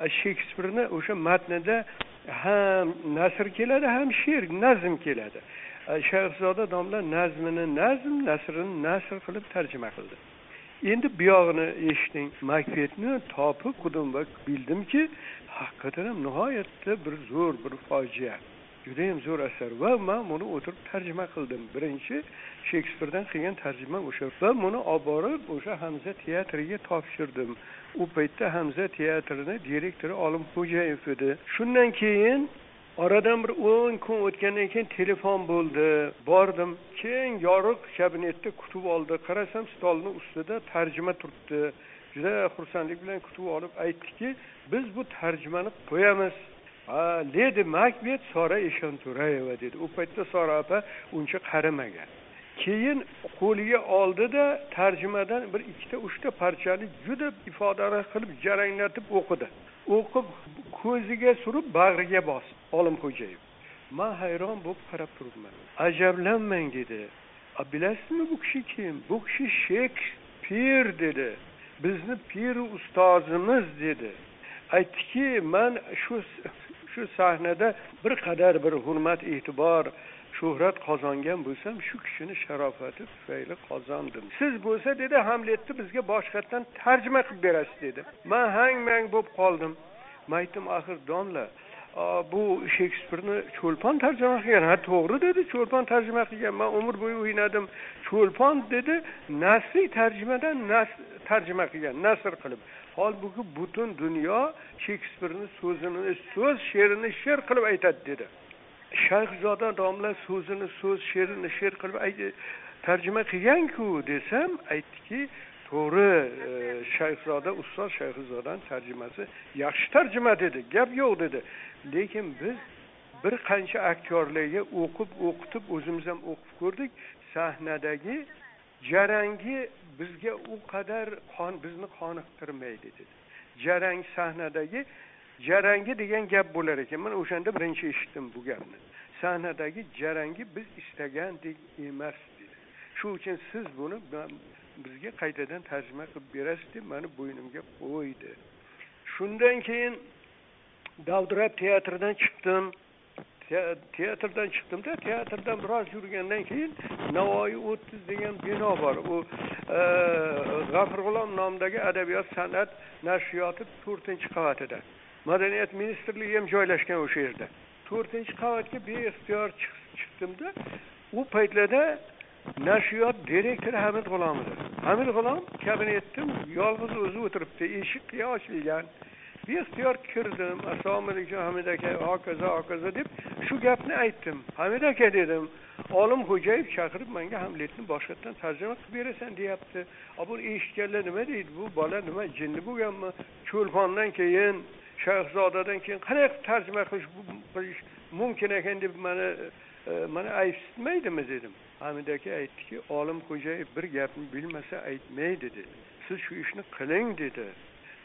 э, shekspirni o'sha matnida ham nasr keladi ham she'r nazm keladi. Shayxzoda domla nazmini nazm nasrini nasr qilib tarjima qildi. Endi buyog'ini eshiting makbetni topib qurdim va bildimki haqiqatdan ham nihoyatda bir zo'r bir fojia. Judayam zo'r asar. Va man buni o'tirib tarjima qildim. Birinchi shekspirdan qilgan tarjima o'sha. Va buni olib borib o'sha hamza teatriga topshirdim. U paytda hamza teatrini direktori olimxo'jayev edi. Shundan keyin oradan bir o'n kun o'tgandan keyin telefon bo'ldi. Bordim. Keng yorug' kabinetda kutib oldi. Qarasam stolni ustida tarjima turibdi. Juda xursandlik bilan kutib olib aytdiki biz bu tarjimani qo'yamiz. Ha ledi makbet sora eshonto'rayeva dedi. U paytda sora opa uncha qarimagan keyin qo'liga oldida tarjimadan bir ikkita uchta parchani juda ifodali qilib jaranglatib o'qidi. O'qib ko'ziga surib bag'riga bosdi olimxo'jayev man hayron bo'lib qarab turibman. Ajablanmang dedi. Bilasizmi bu kishi kim? Bu kishi shekspir dedi. Bizni pir ustozimiz dedi. Aytdiki man shu shu sahnada bir qadar bir hurmat e'tibor shuhrat qozongan bo'lsam shu kishini sharofati tufayli qozondim. Siz bo'lsa dedi hamletni bizga boshqatdan tarjima qilib berasiz dedi. Man hang mang bo'lib qoldim. Man aytdim axir domla bu shekspirni cho'lpon tarjima qilgan. Ha to'g'ri dedi cho'lpon tarjima qilgan. Man umr bo'yi o'ynadim. Cho'lpon dedi nasriy tarjimadan tarjima qilgan nasr qilib. Holbuki butun dunyo shekspirni so'zini so'z she'rini she'r qilib aytadi dedi. Shayxzoda domla so'zini so'z she'rini she'r qilib tarjima qilganku desam aytdiki to'g'ri e, shayxzoda ustoz shayxzodani tarjimasi. Yaxshi tarjima dedi gap yo'q dedi. Lekin biz bir qancha aktyorlarga o'qib o'qitib o'zimiz ham o'qib ko'rdik. Sahnadagi jarangi bizga u qadar qon bizni qoniqtirmaydi dedi. Jarang sahnadagi jarangi degan gap bo'lar ekan. Man o'shanda birinchi eshitdim bu gapni. Sahnadagi jarangi biz istagandek emas dedi. Shu uchun siz buni bizga qaytadan tarjima qilib berasiz deb mani bo'ynimga qo'ydi. Shundan keyin dovdirab teatrdan chiqdim. Teatrdan chiqdimda teatrdan biroz yurgandan keyin navoiy o'ttiz degan bino bor. U e, g'afur g'ulom nomidagi adabiyot san'at nashriyoti to'rtinchi qavatida. Madaniyat ministrligi ham joylashgan o'sha yerda. To'rtinchi qavatga beixtiyor chiqdimda u paytlarda nashriyot direktori hamid g'ulom edi hamid g'ulom kabinetda yolg'iz o'zi o'tiribdi. Eshik qiya ochilgan beixtiyor kirdim assalomu alaykum hamid aka hokazo hokazo deb shu gapni aytdim. Hamid aka dedim. Olimxo'jayev chaqirib manga hamletni boshqatdan tarjima qilib berasan deyapti. Bu eshitganlar nima deydi? Bu bola nima jinni bo'lganmi? Cho'lpondan keyin shayxzodadan keyin qanday qilib tarjima qilish mumkin ekan? deb mani mana aytishmaydimi dedim. Hamid aka aytdiki olim xo'jayev bir gapni bilmasa aytmaydi dedi. Siz shu ishni qiling dedi.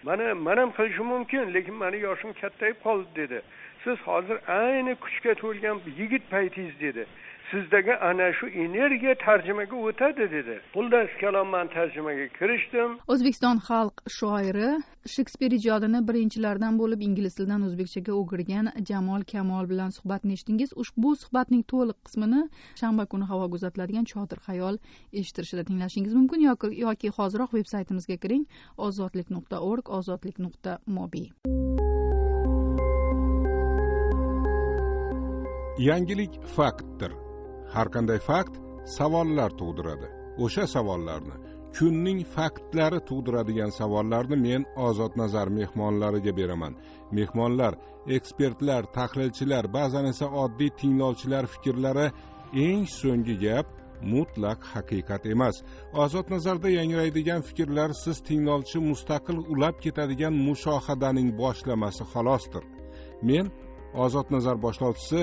Mana man ham qilishim mumkin lekin mani yoshim kattayib qoldi dedi. Siz hozir ayni kuchga to'lgan yigit paytingiz dedi. Sizdagi ana shu energiya tarjimaga o'tadi dedi. Xullas kalom man tarjimaga kirishdim. O'zbekiston xalq shoiri shekspir ijodini birinchilardan bo'lib ingliz tilidan o'zbekchaga o'girgan jamol kamol bilan suhbatni eshitdingiz. Ushbu suhbatning to'liq qismini shanba kuni havoga uzatiladigan chodir xayol eshittirishida tinglashingiz mumkin yoki hoziroq veb saytimizga kiring. Ozodlik nuqta org ozodlik nuqta mobi yangilik faktdir har qanday fakt savollar tug'diradi. O'sha savollarni kunning faktlari tug'diradigan savollarni men ozod nazar mehmonlariga beraman. Mehmonlar ekspertlar tahlilchilar ba'zan esa oddiy tinglovchilar fikrlari eng so'nggi gap mutlaq haqiqat emas. Ozod nazarda yangraydigan fikrlar siz tinglovchi mustaqil ulab ketadigan mushohadaning boshlamasi xolosdir men ozod nazar boshlovchisi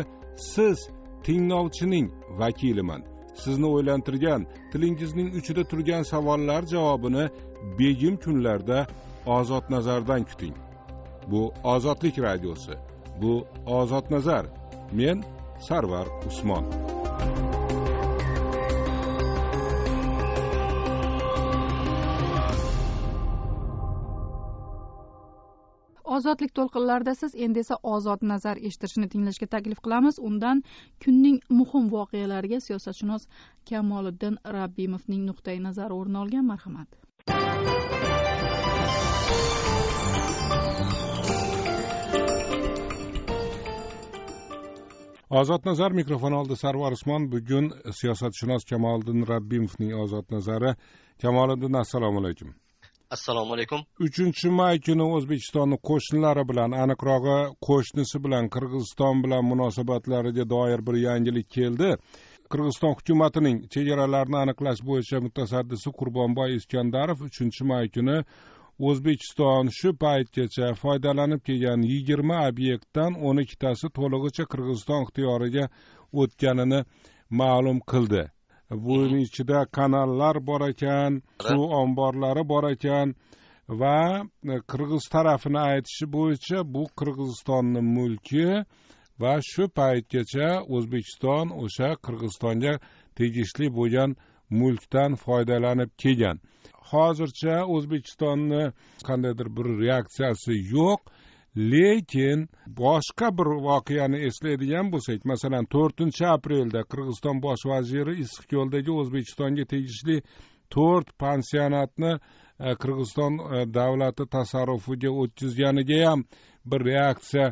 siz tinglovchining vakiliman. Sizni o'ylantirgan tilingizning uchida turgan savollar javobini begim kunlarda ozod nazardan kuting. Bu ozodlik radiosi. Bu ozod nazar. Men sarvar usmon ozodlik to'lqinlarida siz endi esa ozod nazar eshittirishni tinglashga taklif qilamiz. Undan kunning muhim voqealariga siyosatshunos kamoliddin rabbimovning nuqtai nazari o'rin olgan marhamat. Ozod nazar mikrofon oldi sarvar usmon. Bugun siyosatshunos kamoliddin rabbimovning ozod nazari. Kamoliddin assalomu alaykum. Assalomu alaykum. Uchinchi may kuni o'zbekistonni qo'shnilari bilan aniqrog'i qo'shnisi bilan qirg'iziston bilan munosabatlariga doir bir yangilik keldi. Qirg'iziston hukumatining chegaralarni aniqlash bo'yicha mutasaddisi qurbonboy iskandarov uchinchi may kuni o'zbekiston shu paytgacha foydalanib kelgan yigirma obyektdan o'n ikkitasi to'lig'icha qirg'iziston ixtiyoriga o'tganini ma'lum qildi. Buni ichida kanallar bor ekan suv omborlari bor ekan va e, qirg'iz tarafini aytishi bo'yicha bu qirg'izistonni mulki va shu paytgacha o'zbekiston o'sha qirg'izistonga tegishli bo'lgan mulkdan foydalanib kelgan. Hozircha o'zbekistonni qandaydir bir reaksiyasi yo'q lekin boshqa bir voqeani eslaydigan bo'lsak masalan to'rtinchi aprelda qirg'iziston bosh vaziri issiqko'ldagi o'zbekistonga tegishli to'rt pansionatni e, qirg'iziston e, davlati tasarrufiga o'tkazganiga ham bir reaksiya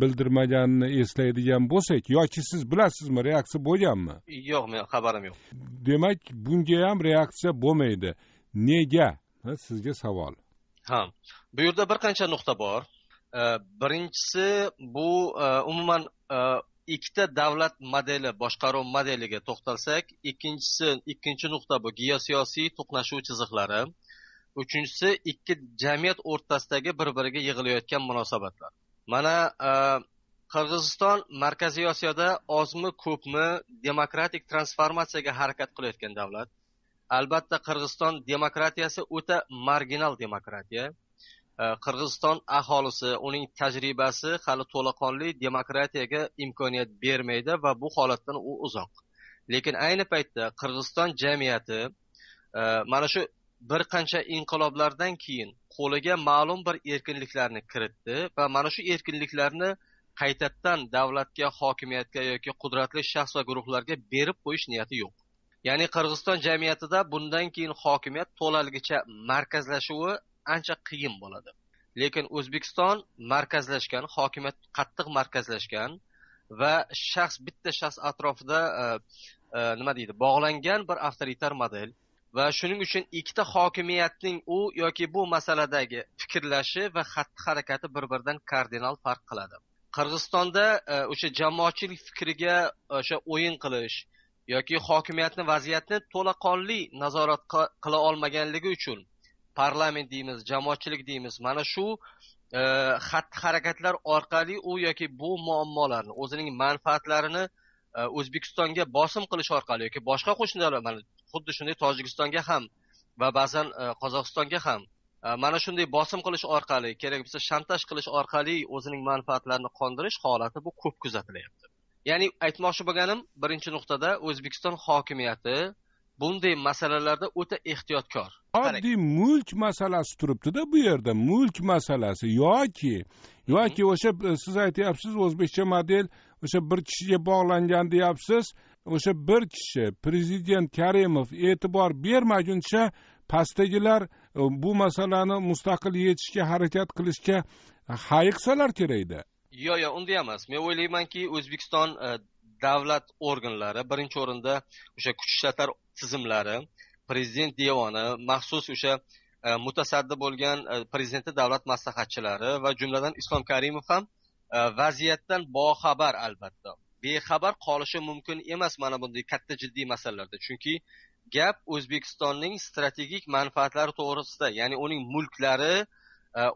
bildirmaganini eslaydigan bo'lsak yoki siz bilasizmi reaksiya bo'lganmi? Yo'q men xabarim yo'q. Demak bunga ham reaksiya bo'lmaydi. Nega? Sizga savol. Ha bu yerda bir qancha nuqta bor birinchisi bu e, umuman e, ikkita davlat modeli boshqaruv modeliga to'xtalsak ikkinchisi ikkinchi nuqta bu geosiyosiy to'qnashuv chiziqlari. Uchinchisi ikki jamiyat o'rtasidagi bir biriga yig'ilayotgan munosabatlar. Mana e, qirg'iziston markaziy osiyoda ozmi ko'pmi demokratik transformatsiyaga harakat qilayotgan davlat. Albatta qirg'iziston demokratiyasi o'ta marginal demokratiya. Э, qirg'iziston aholisi uning tajribasi hali to'laqonli demokratiyaga imkoniyat bermaydi va bu holatdan u uzoq. Lekin ayni paytda qirg'iziston jamiyati e, mana shu bir qancha inqiloblardan keyin qo'liga ma'lum bir erkinliklarni kiritdi va mana shu erkinliklarni qaytadan davlatga hokimiyatga yoki qudratli shaxs va guruhlarga berib qo'yish niyati yo'q. Ya'ni qirg'iziston jamiyatida bundan keyin hokimiyat to'laligicha markazlashuvi ancha qiyin bo'ladi. Lekin o'zbekiston markazlashgan hokimiyat qattiq markazlashgan va shaxs bitta shaxs atrofida e, e, nima deydi bog'langan bir avtoritar model va shuning uchun ikkita hokimiyatning u yoki bu masaladagi fikrlashi va xatti harakati bir biridan kardinal farq qiladi. Qirg'izistonda e, o'sha jamoatchilik fikriga o'sha o'yin qilish yoki hokimiyatni vaziyatni to'laqonli nazorat qila olmaganligi uchun parlament deymiz jamoatchilik deymiz. Mana shu e, xatti harakatlar orqali u yoki bu muammolarni o'zining manfaatlarini e, o'zbekistonga bosim qilish orqali yoki boshqa qo'shni davlat mana xuddi shunday tojikistonga ham va ba'zan e, qozog'istonga ham mana shunday bosim qilish orqali kerak bo'lsa shantaj qilish orqali o'zining manfaatlarini qondirish holati bu ko'p kuzatilyapti ya'ni aytmoqchi bo'lganim birinchi nuqtada o'zbekiston hokimiyati bunday masalalarda o'ta ehtiyotkor. Oddiy mulk masalasi turibdida bu yerda mulk masalasi. Yoki yoki o'sha siz aytyapsiz o'zbekcha model o'sha bir kishiga bog'langan deyapsiz. O'sha bir kishi prezident karimov e'tibor bermaguncha pastdagilar e, bu masalani mustaqil yechishga harakat qilishga hayiqsalar kerakda yo'q yo'q unday emas. Men o'ylaymanki o'zbekiston e, davlat organlari birinchi o'rinda o'sha kuch ishlatlar tizimlari prezident devoni maxsus o'sha e, mutasaddi bo'lgan e, prezidenti davlat maslahatchilari va jumladan islom karimov ham e, vaziyatdan boxabar albatta. Bexabar qolishi mumkin emas mana bunday katta jiddiy masalalarda. Chunki gap o'zbekistonning strategik manfaatlari to'g'risida ya'ni uning mulklari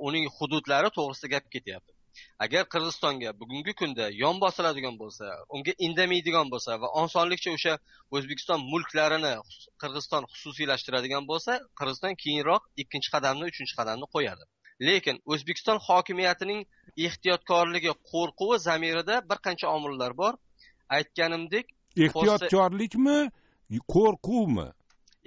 uning hududlari to'g'risida gap ketyapti. Agar qirg'izistonga bugungi kunda yon bosiladigan bo'lsa unga indamaydigan bo'lsa va osonlikcha o'sha o'zbekiston mulklarini qirg'iziston xususiylashtiradigan bo'lsa qirg'iziston keyinroq ikkinchi qadamni uchinchi qadamni qo'yadi. Lekin o'zbekiston hokimiyatining ehtiyotkorligi qo'rquvi zamirida bir qancha omillar bor. Aytganimdek ehtiyotkorlikmi qo'rquvmi?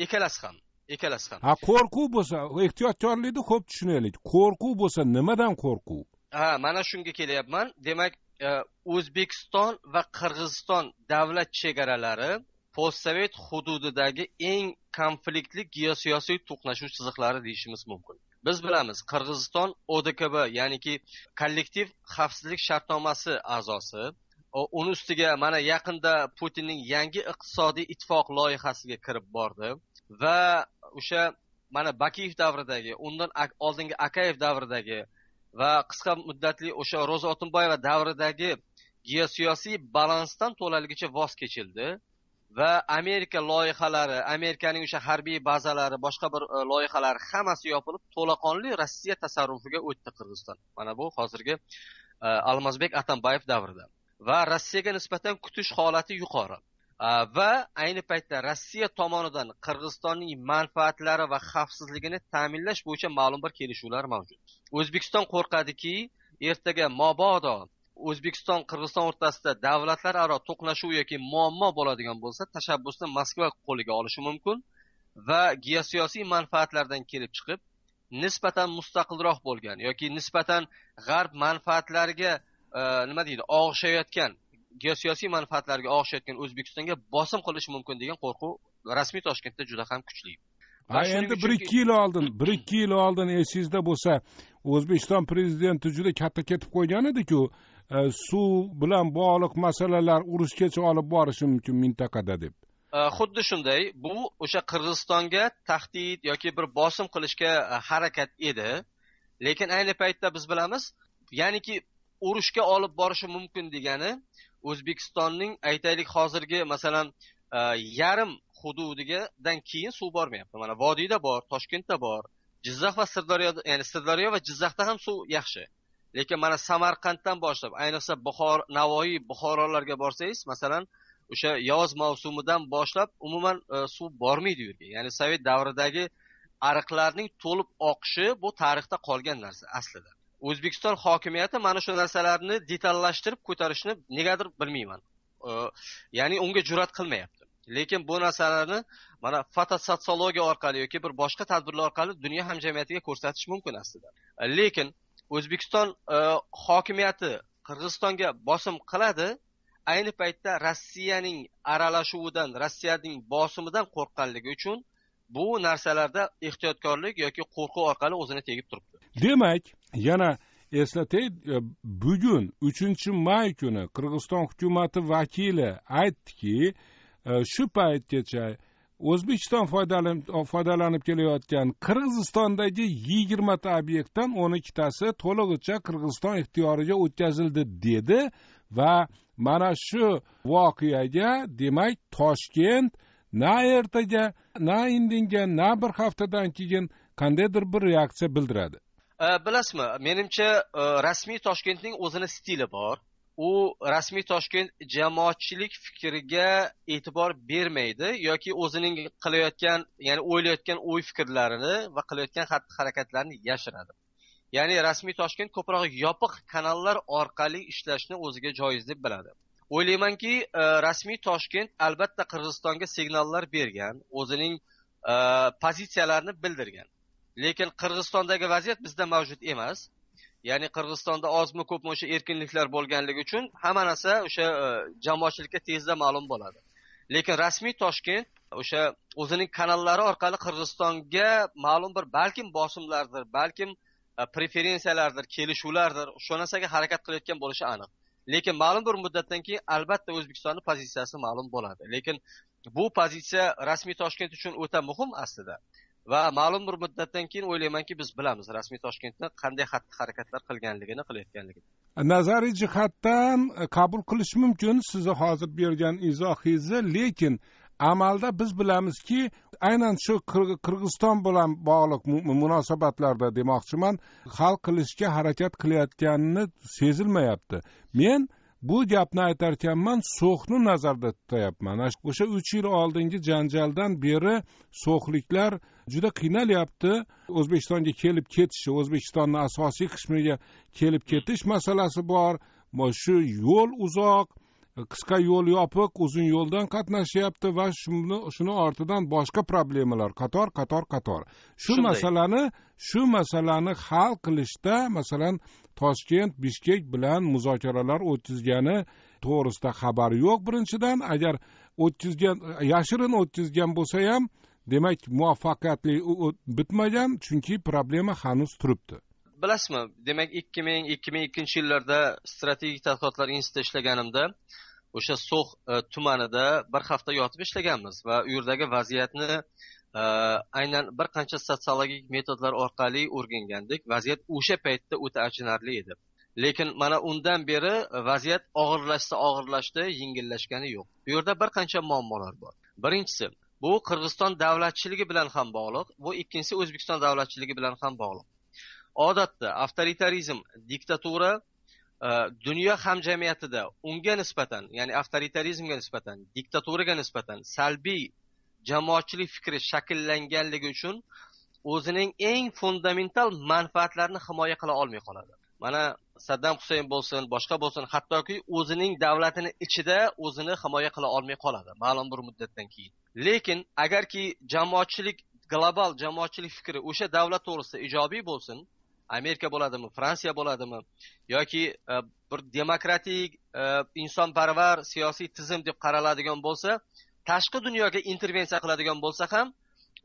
Ikkalasi ham ikkalasi ham. Ha qo'rquv bo'lsa ehtiyotkorlikni xo'p tushunaylik. Qo'rquv bo'lsa nimadan qo'rquv ha mana shunga kelyapman. Demak e, o'zbekiston va qirg'iziston davlat chegaralari postsovet hududidagi eng konfliktli geosiyosiy to'qnashuv chiziqlari deyishimiz mumkin. Biz bilamiz qirg'iziston odkb ya'niki kollektiv xavfsizlik shartnomasi a'zosi. Uni ustiga mana yaqinda putinning yangi iqtisodiy ittifoq loyihasiga kirib bordi va o'sha mana bakiyev davridagi undan oldingi akayev davridagi va qisqa muddatli o'sha ro'za otunboyeva davridagi geosiyosiy balansdan to'laligicha voz kechildi va amerika loyihalari amerikaning o'sha harbiy bazalari boshqa bir e, loyihalar hammasi yopilib to'laqonli rossiya tasarrufiga o'tdi qirg'iziston. Mana bu hozirgi e, almazbek atambayev davrida. Va rossiyaga nisbatan kutish holati yuqori. Э, va ayni paytda rossiya tomonidan qirg'izistonning manfaatlari va xavfsizligini ta'minlash bo'yicha ma'lum bir kelishuvlar mavjud. O'zbekiston qo'rqadiki ertaga mobodo o'zbekiston qirg'iziston o'rtasida davlatlararo to'qnashuv yoki muammo bo'ladigan bo'lsa tashabbusni moskva qo'liga olishi mumkin va geosiyosiy manfaatlardan kelib chiqib nisbatan mustaqilroq bo'lgan yoki nisbatan g'arb manfaatlariga e, nima deydi og'ishayotgan geosiyosiy manfaatlarga og'ishayotgan o'zbekistonga bosim qilishi mumkin degan qo'rquv rasmiy toshkentda juda ham kuchli. Ha endi bir ikki yil oldin bir ikki yil oldin esingizda bo'lsa o'zbekiston prezidenti juda katta ketib qo'ygan ediku. E, suv bilan bog'liq masalalar urushgacha olib borishi mumkin mintaqada deb. Xuddi shunday bu o'sha qirg'izistonga tahdid yoki bir bosim qilishga e, harakat edi. Lekin ayni paytda biz bilamiz ya'niki urushga olib borishi mumkin degani o'zbekistonning aytaylik hozirgi masalan e, yarim hududigadan keyin suv bormayapti. Mana vodiyda bor toshkentda bor jizzax va sirdaryoda ya'ni sirdaryo va jizzaxda ham suv yaxshi. Lekin mana samarqanddan boshlab ayniqsa buxor navoiy buxorolarga borsangiz masalan o'sha yoz mavsumidan boshlab umuman e, suv bormaydi u yerga ya'ni sovet davridagi ariqlarning to'lib oqishi bu tarixda qolgan narsa aslida. O'zbekiston hokimiyati mana shu narsalarni detallashtirib ko'tarishni negadir bilmayman. Ya'ni unga jur'at qilmayapti. Lekin bu narsalarni mana fotosotsiologiya orqali yoki bir boshqa tadbirlar orqali dunyo hamjamiyatiga ko'rsatish mumkin aslida. Lekin o'zbekiston hokimiyati qirg'izistonga bosim qiladi ayni paytda rossiyaning aralashuvidan rossiyaning bosimidan qo'rqqanligi uchun bu narsalarda ehtiyotkorlik yoki qo'rquv orqali o'zini tegib turibdi. Demak yana eslatay e, bugun uchinchi may kuni qirg'iziston hukumati vakili aytdiki e, shu paytgacha o'zbekiston foydalanib kelayotgan qirg'izistondagi yigirmata obyektdan o'n ikkitasi to'lig'icha qirg'iziston ixtiyoriga o'tkazildi dedi va mana shu voqeaga demak toshkent na ertaga na indinga na bir haftadan keyin qandaydir bir reaksiya bildiradi. Э, bilasizmi menimcha e, rasmiy toshkentning o'zini stili bor. U rasmiy toshkent jamoatchilik fikriga e'tibor bermaydi yoki o'zining qilayotgan ya'ni o'ylayotgan o'y fikrlarini va qilayotgan xatti harakatlarini yashiradi. Ya'ni rasmiy toshkent ko'proq yopiq kanallar orqali ishlashni o'ziga joiz deb biladi. O'ylaymanki e, rasmiy toshkent albatta qirg'izistonga signallar bergan o'zining e, pozitsiyalarini bildirgan. Lekin qirg'izistondagi vaziyat bizda mavjud emas. Ya'ni qirg'izistonda ozmi ko'pmi o'sha erkinliklar bo'lganligi uchun hamma narsa o'sha e, jamoatchilikka tezda ma'lum bo'ladi. Lekin rasmiy toshkent o'sha o'zining kanallari orqali qirg'izistonga ma'lum bir balkim bosimlardir balkim e, preferensiyalardir kelishuvlardir shu narsaga harakat qilayotgan bo'lishi aniq. Lekin ma'lum bir muddatdan keyin albatta o'zbekistonni pozitsiyasi ma'lum bo'ladi. Lekin bu pozitsiya rasmiy toshkent uchun o'ta muhim aslida. Va ma'lum bir muddatdan keyin o'ylaymanki biz bilamiz rasmiy toshkentni qanday xatti harakatlar qilganligini qilayotganligini. Nazariy jihatdan e, qabul qilish mumkin. Sizni hozir bergan izohingizni lekin amalda biz bilamizki aynan shu qirg'iziston bilan bog'liq munosabatlarda demoqchiman hal qilishga harakat qilayotganini sezilmayapti. Men bu gapni aytarkanman so'xni nazarda tutayapman o'sha uch yil oldingi janjaldan beri so'xliklar juda qiynalyapti. O'zbekistonga kelib ketishi o'zbekistonni asosiy qismiga kelib ketish masalasi bor. Shu yo'l uzoq qisqa yo'l yopiq uzun yo'ldan qatnashyapti va shuni shuni ortidan boshqa problemalar. Qator qator qator. Shu masalani shu masalani hal qilishda masalan toshkent bishkek bilan muzokaralar o'tkazgani to'g'risida xabar yo'q. Birinchidan agar o'tkazgan yashirin o'tkazgan bo'lsa ham demak muvaffaqiyatli bitmagan chunki problema hanuz turibdi. Bilasizmi demak ikki ming ikki ming ikkinchi yillarda strategik tadqiqotlar institutida ishlaganimda o'sha so'x e, tumanida bir hafta yotib ishlaganmiz va u yerdagi vaziyatni aynan bir qancha sotsiologik metodlar orqali o'rgangandik. Vaziyat o'sha paytda o'ta achinarli edi. Lekin mana undan beri vaziyat og'irlashsa og'irlashdi yengillashgani yo'q. Bu yerda bir qancha muammolar bor. Birinchisi bu qirg'iziston davlatchiligi bilan ham bog'liq bu ikkinchisi o'zbekiston davlatchiligi bilan ham bog'liq. Odatda avtoritarizm diktatura e, dunyo hamjamiyatida unga nisbatan ya'ni avtoritarizmga nisbatan diktaturaga nisbatan salbiy jamoatchilik fikri shakllanganligi uchun o'zining eng fundamental manfaatlarini himoya qila olmay qoladi. Mana saddam husayn bo'lsin boshqa bo'lsin hattoki o'zining davlatini ichida o'zini himoya qila olmay qoladi ma'lum bir muddatdan keyin. Lekin agarki jamoatchilik global jamoatchilik fikri o'sha davlat to'g'risida ijobiy bo'lsin amerika bo'ladimi fransiya bo'ladimi yoki e, bir demokratik e, insonparvar siyosiy tizim deb qaraladigan bo'lsa tashqi dunyoga intervensiya qiladigan bo'lsa ham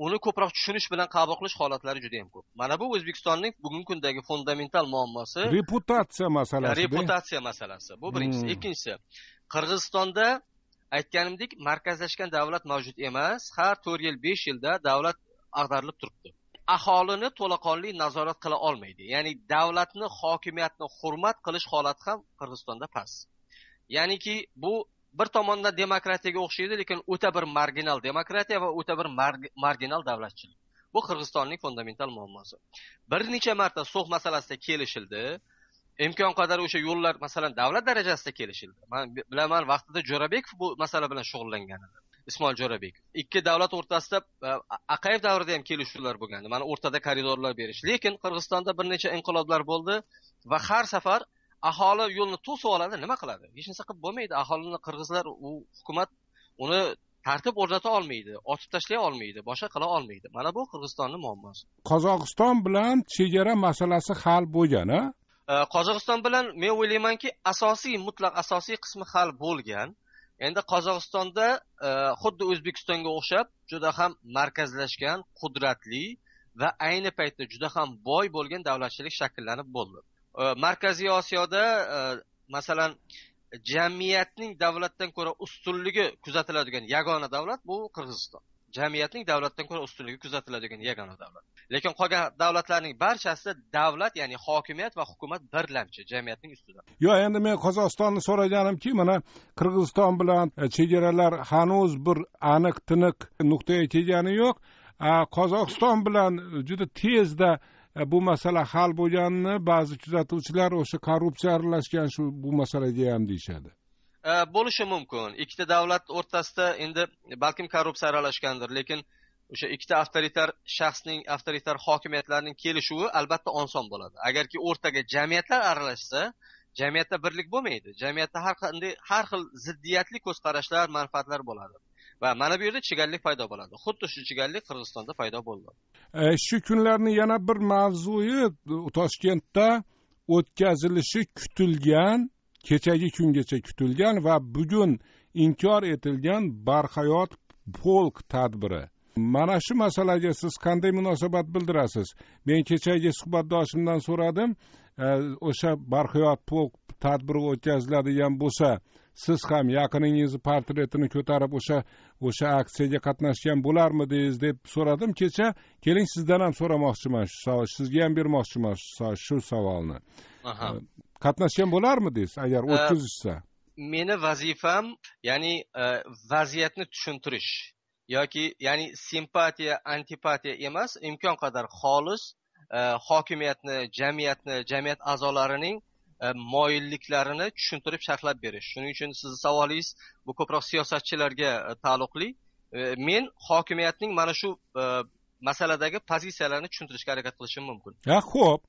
uni ko'proq tushunish bilan qabul qilish holatlari juda yam ko'p. Mana bu o'zbekistonning bugungi kundagi fundamental muammosi. Reputatsiya masalasi reputatsiya masalasi. Bu birinchisi. Hmm. ikkinchisi qirg'izistonda aytganimdek markazlashgan davlat mavjud emas. Har to'rt yil besh yilda davlat ag'darilib turibdi. Aholini to'laqonli nazorat qila olmaydi. Ya'ni davlatni hokimiyatni hurmat qilish holati ham qirg'izistonda past. Ya'niki bu bir tomondan demokratiyaga o'xshaydi lekin o'ta bir marginal demokratiya va o'ta bir marginal davlatchilik. Bu qirg'izistonning fundamental muammosi. Bir necha marta so'x masalasida kelishildi. Imkon qadar o'sha yo'llar masalan davlat darajasida kelishildi. Man bilaman vaqtida jo'rabekov bu masala bilan shug'ullangan edi. Ismoil jo'rabekov. Ikki davlat o'rtasida e, aqayev davrida ham kelishuvlar bo'lgandi. Mana o'rtada koridorlar berish. Lekin qirg'izistonda bir necha inqiloblar bo'ldi va har safar aholi yo'lni to'sib oladi nima qiladi? Hech narsa qilib bo'lmaydi. Aholini qirg'izlar u hukumat uni tartib o'rnata olmaydi otib tashlay olmaydi boshqa qila olmaydi. Mana bu qirg'izistonni muammosi. Qozog'iston bilan chegara masalasi hal bo'lgan a qozog'iston bilan men o'ylaymanki asosiy mutlaq asosiy qismi hal bo'lgan. Endi qozog'istonda e, xuddi o'zbekistonga o'xshab juda ham markazlashgan qudratli va ayni paytda juda ham boy bo'lgan davlatchilik shakllanib bo'ldi markaziy osiyoda masalan jamiyatning davlatdan ko'ra ustunligi kuzatiladigan yagona davlat bu qirg'iziston. Jamiyatning davlatdan ko'ra ustunligi kuzatiladigan yagona davlat. Lekin qolgan davlatlarning barchasida davlat ya'ni hokimiyat va hukumat birlamchi jamiyatning ustida. Yo'q endi men qozog'istonni so'raganimki mana qirg'iziston bilan e, chegaralar hanuz bir aniq tiniq nuqtaga kelgani yo'q. Qozog'iston bilan e, juda tezda E, bu masala hal bo'lganini ba'zi kuzatuvchilar o'sha korrupsiya aralashgan shu bu masalaga ham deyishadi. E, bo'lishi mumkin. Ikkita davlat o'rtasida endi balkim korrupsiya aralashgandir lekin o'sha ikkita avtoritar shaxsning avtoritar hokimiyatlarning kelishuvi albatta oson bo'ladi. Agarki o'rtaga jamiyatlar aralashsa jamiyatda birlik bo'lmaydi. Jamiyatda har qanday har xil ziddiyatli ko'z qarashlar manfaatlar bo'ladi. Va mana bu yerda chigallik paydo bo'ladi. Xuddi shu chigallik qirg'izistonda paydo bo'ldi. E, shu kunlarni yana bir mavzui toshkentda o'tkazilishi kutilgan kechagi kungacha kutilgan va bugun inkor etilgan barhayot polk tadbiri. Mana shu masalaga siz qanday munosabat bildirasiz? Men kechagi suhbatdoshimdan so'radim e, o'sha barhayot polk tadbiri o'tkaziladigan bo'lsa siz ham yaqiningizni portretini ko'tarib o'sha o'sha aksiyaga qatnashgan bo'larmidingiz deb so'radim. Kecha keling sizdan ham so'ramoqchiman. Sizga ham bermoqchiman shu savolni. Qatnashgan bo'larmidingiz agar o'tkazishsa? meni vazifam ya'ni vaziyatni tushuntirish yoki ya'ni simpatiya antipatiya emas imkon qadar xolis hokimiyatni jamiyatni jamiyat a'zolarining E, moyilliklarini tushuntirib sharhlab berish. Shuning uchun sizni savolingiz bu ko'proq siyosatchilarga e, taalluqli. E, men hokimiyatning mana shu masaladagi pozitsiyalarini tushuntirishga harakat qilishim mumkin. Ha ho'p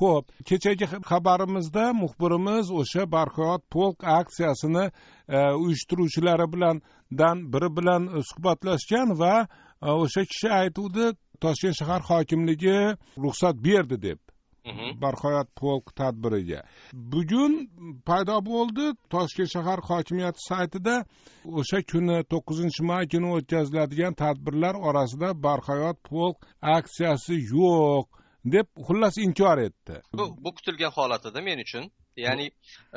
ho'p kechagi xabarimizda muxbirimiz o'sha barhayot polk aksiyasini uyushtiruvchilari bilandan biri bilan suhbatlashgan va o'sha kishi aytuvdi toshkent shahar hokimligi ruxsat berdi deb. Barhayot polk tadbiriga bugun paydo bo'ldi toshkent shahar hokimiyati saytida o'sha kuni to'qqizinchi may kuni o'tkaziladigan tadbirlar orasida barhayot polk aksiyasi yo'q deb xullas inkor etdi. Bu bu kutilgan holat edi men uchun ya'ni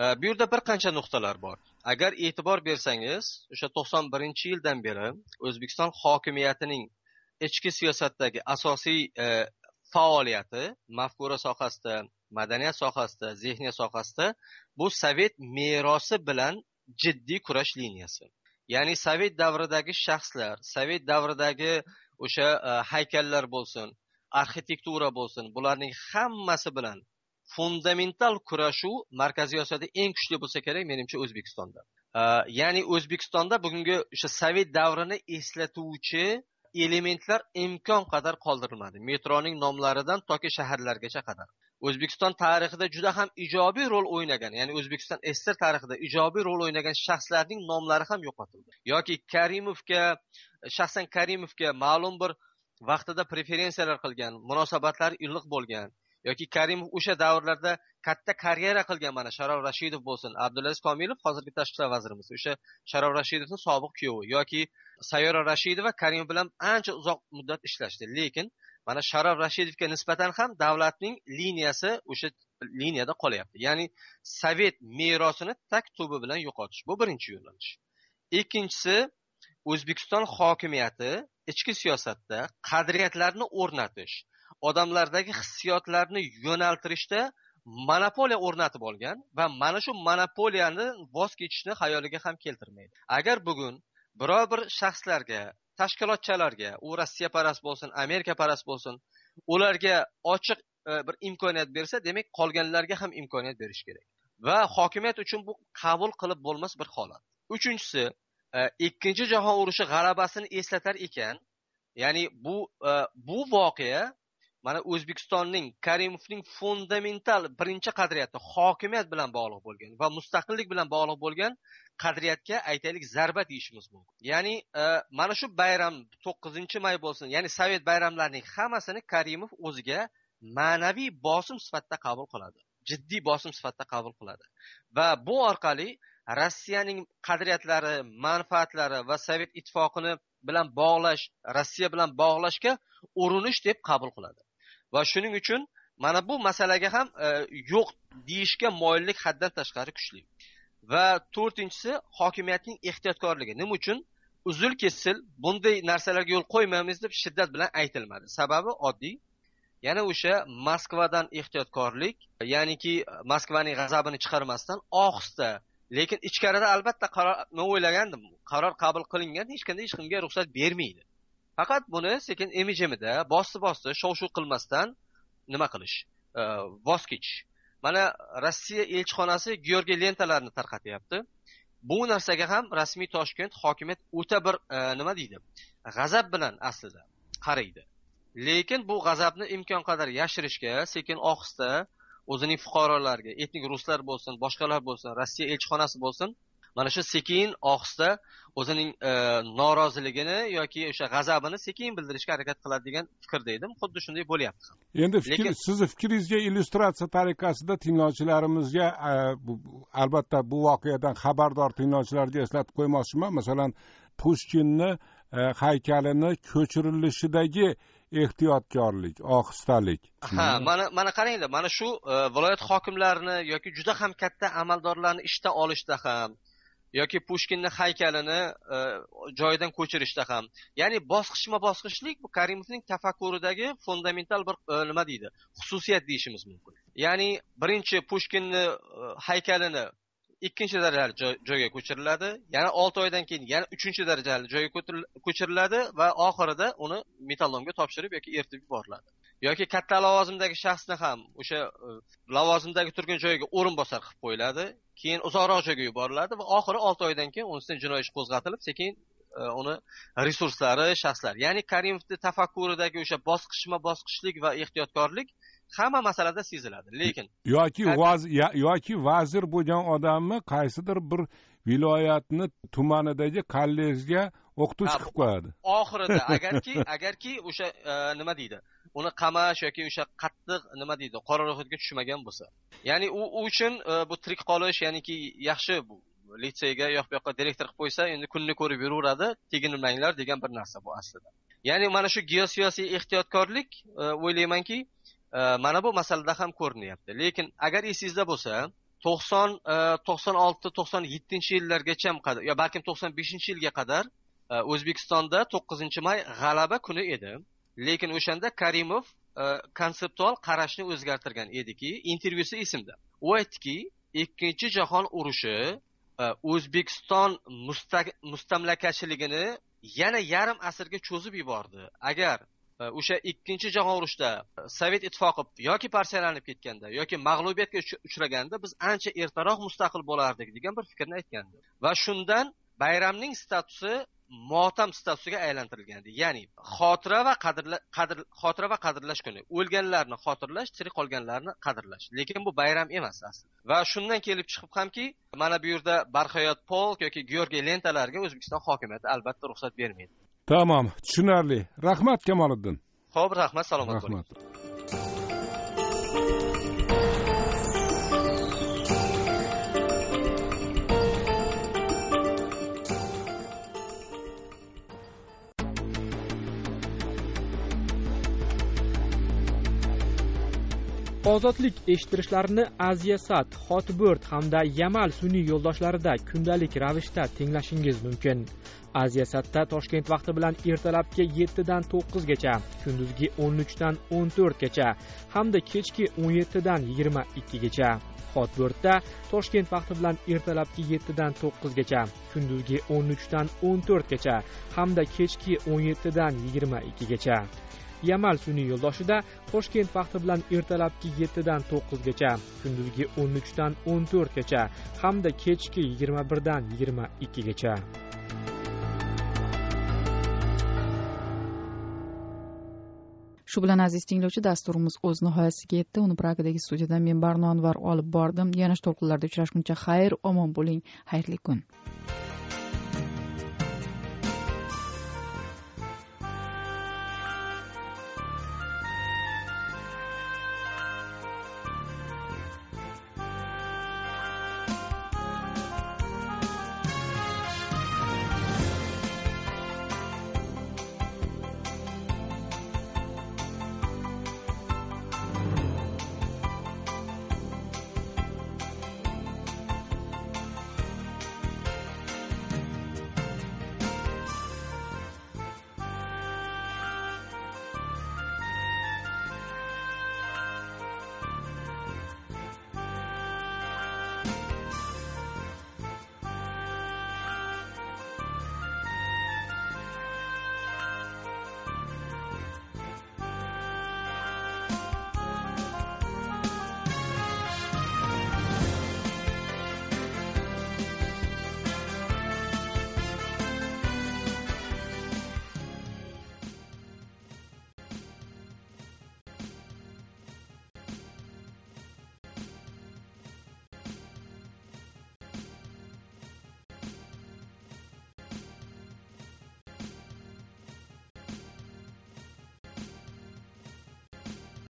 e, bu yerda bir qancha nuqtalar bor. Agar e'tibor bersangiz o'sha to'qson birinchi yildan beri o'zbekiston hokimiyatining ichki siyosatdagi asosiy e, faoliyati mafkura sohasida madaniyat sohasida zehniyat sohasida bu sovet merosi bilan jiddiy kurash liniyasi. Ya'ni sovet davridagi shaxslar sovet davridagi o'sha e, haykallar bo'lsin arxitektura bo'lsin bularning hammasi bilan fundamental kurashuv markaziy osiyoda eng kuchli bo'lsa kerak menimcha o'zbekistonda. E, ya'ni o'zbekistonda bugungi o'sha sovet davrini eslatuvchi elementlar imkon qadar qoldirilmadi. Metroning nomlaridan toki shaharlargacha qadar. O'zbekiston tarixida juda ham ijobiy rol o'ynagan ya'ni o'zbekiston ssr tarixida ijobiy rol o'ynagan shaxslarning nomlari ham yo'qotildi. Yoki karimovga shaxsan karimovga ma'lum bir vaqtida preferensiyalar qilgan munosabatlari iliq bo'lgan yoki karimov o'sha davrlarda katta karyera qilgan mana sharof rashidov bo'lsin abdulaziz komilov hozirgi tashqi ishlar vazirimiz o'sha sharof rashidovni sobiq kuyovi yoki sayyora rashidova karimov bilan ancha uzoq muddat ishlashdi. Lekin mana sharof rashidovga nisbatan ham davlatning liniyasi o'sha liniyada qolyapti. Ya'ni sovet merosini tak tubi bilan yo'qotish. Bu birinchi yo'nalish. Ikkinchisi o'zbekiston hokimiyati ichki siyosatda qadriyatlarni o'rnatish odamlardagi hissiyotlarni yo'naltirishda monopoliya o'rnatib olgan va mana shu monopoliyani voz kechishni xayoliga ham keltirmaydi. Agar bugun biror bir shaxslarga tashkilotchalarga u rossiya parast bo'lsin amerika parast bo'lsin ularga ochiq e, bir imkoniyat bersa demak qolganlarga ham imkoniyat berish kerak. Va hokimiyat uchun bu qabul qilib bo'lmas bir holat. Uchinchisi e, ikkinchi jahon urushi g'alabasini eslatar ekan ya'ni bu e, bu voqea mana o'zbekistonning karimovning fundamental birinchi qadriyati hokimiyat bilan bog'liq bo'lgan va mustaqillik bilan bog'liq bo'lgan qadriyatga aytaylik zarba deyishimiz mumkin. Ya'ni e, mana shu bayram to'qqizinchi may bo'lsin ya'ni sovet bayramlarining hammasini karimov o'ziga ma'naviy bosim sifatida qabul qiladi jiddiy bosim sifatida qabul qiladi. Va bu orqali rossiyaning qadriyatlari manfaatlari va sovet ittifoqini bilan bog'lash rossiya bilan bog'lashga urinish deb qabul qiladi. Va shuning uchun mana bu masalaga ham e, yo'q deyishga moyillik haddan tashqari kuchli. Va to'rtinchisi hokimiyatning ehtiyotkorligi. Nima uchun? Uzil kesil bunday narsalarga yo'l qo'ymaymiz deb shiddat bilan aytilmadi. Sababi oddiy. Yana o'sha moskvadan ehtiyotkorlik ya'niki e, moskvaning g'azabini chiqarmasdan ohista. Lekin ichkarida albatta qaror men o'ylagandim qaror qabul qilingan hech qanday hech kimga ruxsat bermaydi. Faqat buni sekin emi jimida bosdi bosdi shov shuv qilmasdan nima qilish? Voz kechish. Mana rossiya elchixonasi georgiy lentalarni tarqatyapti. Bu narsaga ham rasmiy toshkent hokimiyat o'ta bir e, nima deydi? G'azab bilan aslida qaraydi. Lekin bu g'azabni imkon qadar yashirishga sekin ohista o'zining fuqarolariga etnik ruslar bo'lsin boshqalar bo'lsin rossiya elchixonasi bo'lsin mana shu sekin ohista o'zining e, noroziligini yoki o'sha g'azabini sekin bildirishga harakat qiladi degan fikrda edim xuddi shunday bo'lyapti endi fikr sizni fikringizga illyustratsiya tariqasida tinglovchilarimizga e, albatta bu voqeadan xabardor tinglovchilarga eslatib qo'ymoqchiman. Masalan pushkinni e, haykalini ko'chirilishidagi ehtiyotkorlik ohistalik. Ha mana mana qaranglar mana shu viloyat hokimlarini yoki juda ham katta amaldorlarni ishdan olishda ham yoki pushkinni haykalini e, joyidan ko'chirishda ham. Ya'ni bosqichma bosqichlik bu karimovning tafakkuridagi fundamental bir e, nima deydi? Xususiyat deyishimiz mumkin. Ya'ni birinchi pushkinni e, haykalini ikkinchi darajali joyga ko'chiriladi yana olti oydan keyin yana uchinchi darajali joyga ko'chiriladi va oxirida uni metallomga topshirib yoki eritib yuboriladi. Yoki katta lavozimdagi shaxsni ham o'sha e, lavozimdagi turgan joyiga o'rinbosar qilib qo'yiladi keyin uzoqroq joyga yuboriladi va oxiri olti oydan keyin ustidan jinoiy ish qo'zg'atilib sekin e, uni resurslari shaxslar. Ya'ni karimovni tafakkuridagi o'sha bosqichma bosqichlik va ehtiyotkorlik hamma masalada seziladi lekin yoki yoki vazir bo'lgan odamni qaysidir bir viloyatni tumanidagi kollejga o'qituvchi qilib qo'yadi. oxirida agarki agarki o'sha e, nima deydi uni qamash yoki o'sha qattiq nima deydi qora ro'yxatga tushmagan bo'lsa. Ya'ni u uchun e, bu tirik qolish ya'niki yaxshi bu litseyga yoq bu yoqqa direktor qilib qo'ysa endi kunni ko'rib yuraveradi teginmanglar degan bir narsa bu aslida. Ya'ni mana shu geosiyosiy ehtiyotkorlik e, o'ylaymanki e, mana bu masalada ham ko'rinyapti. Lekin agar esingizda bo'lsa to'qson to'qson olti to'qson yettinchi yillargacha yo balkim to'qson beshinchi yilga qadar o'zbekistonda to'qqizinchi may g'alaba kuni edi. Lekin o'shanda karimov e, konseptual qarashni o'zgartirgan ediki intervyusi esimda. U aytdiki ikkinchi jahon urushi e, o'zbekiston mustamlakachiligini yana yarim asrga cho'zib yubordi. Agar e, o'sha ikkinchi jahon urushida sovet ittifoqi yoki parsiyalanib ketganda yoki mag'lubiyatga uchraganda biz ancha ertaroq mustaqil bo'lardik degan bir fikrni aytgandi. Va shundan bayramning statusi motam statusiga aylantirilgandi ya'ni xotira va qadr xotira va qadrlash kuni. O'lganlarni xotirlash tirik qolganlarni qadrlash. Lekin bu bayram emas aslida. Va shundan kelib chiqib hamki mana bu yerda barhayot polk yoki georgiy lentalarga o'zbekiston hokimiyati albatta ruxsat bermaydi. Tamom tushunarli. Rahmat kamoliddin. Ho'p rahmat salomat bo'ling ozodlik eshittirishlarini aziya hotbird hamda yamal sun'iy yo'ldoshlarida kundalik ravishda tinglashingiz mumkin. Aziyasatda toshkent vaqti bilan ertalabki yettidan to'qqizgacha kunduzgi o'n uchdan o'n to'rtgacha hamda kechki o'n yettidan yigirma ikkigacha. Hotbirdda toshkent vaqti bilan ertalabki yettidan to'qqizgacha kunduzgi o'n uchdan o'n to'rtgacha hamda kechki o'n yettidan yigirma ikkigacha. Yamal sun'iy yo'ldoshida toshkent vaqti bilan ertalabki yettidan to'qqizgacha kunduzgi o'n uchdan o'n to'rtgacha hamda kechki yigirma birdan yigirma ikkigacha. Shu bilan aziz tinglovchi dasturimiz o'z nihoyasiga yetdi. Uni pragadagi studiyadan men barno anvar olib bordim. Yana to'lqinlarda uchrashguncha xayr omon bo'ling. Xayrli kun.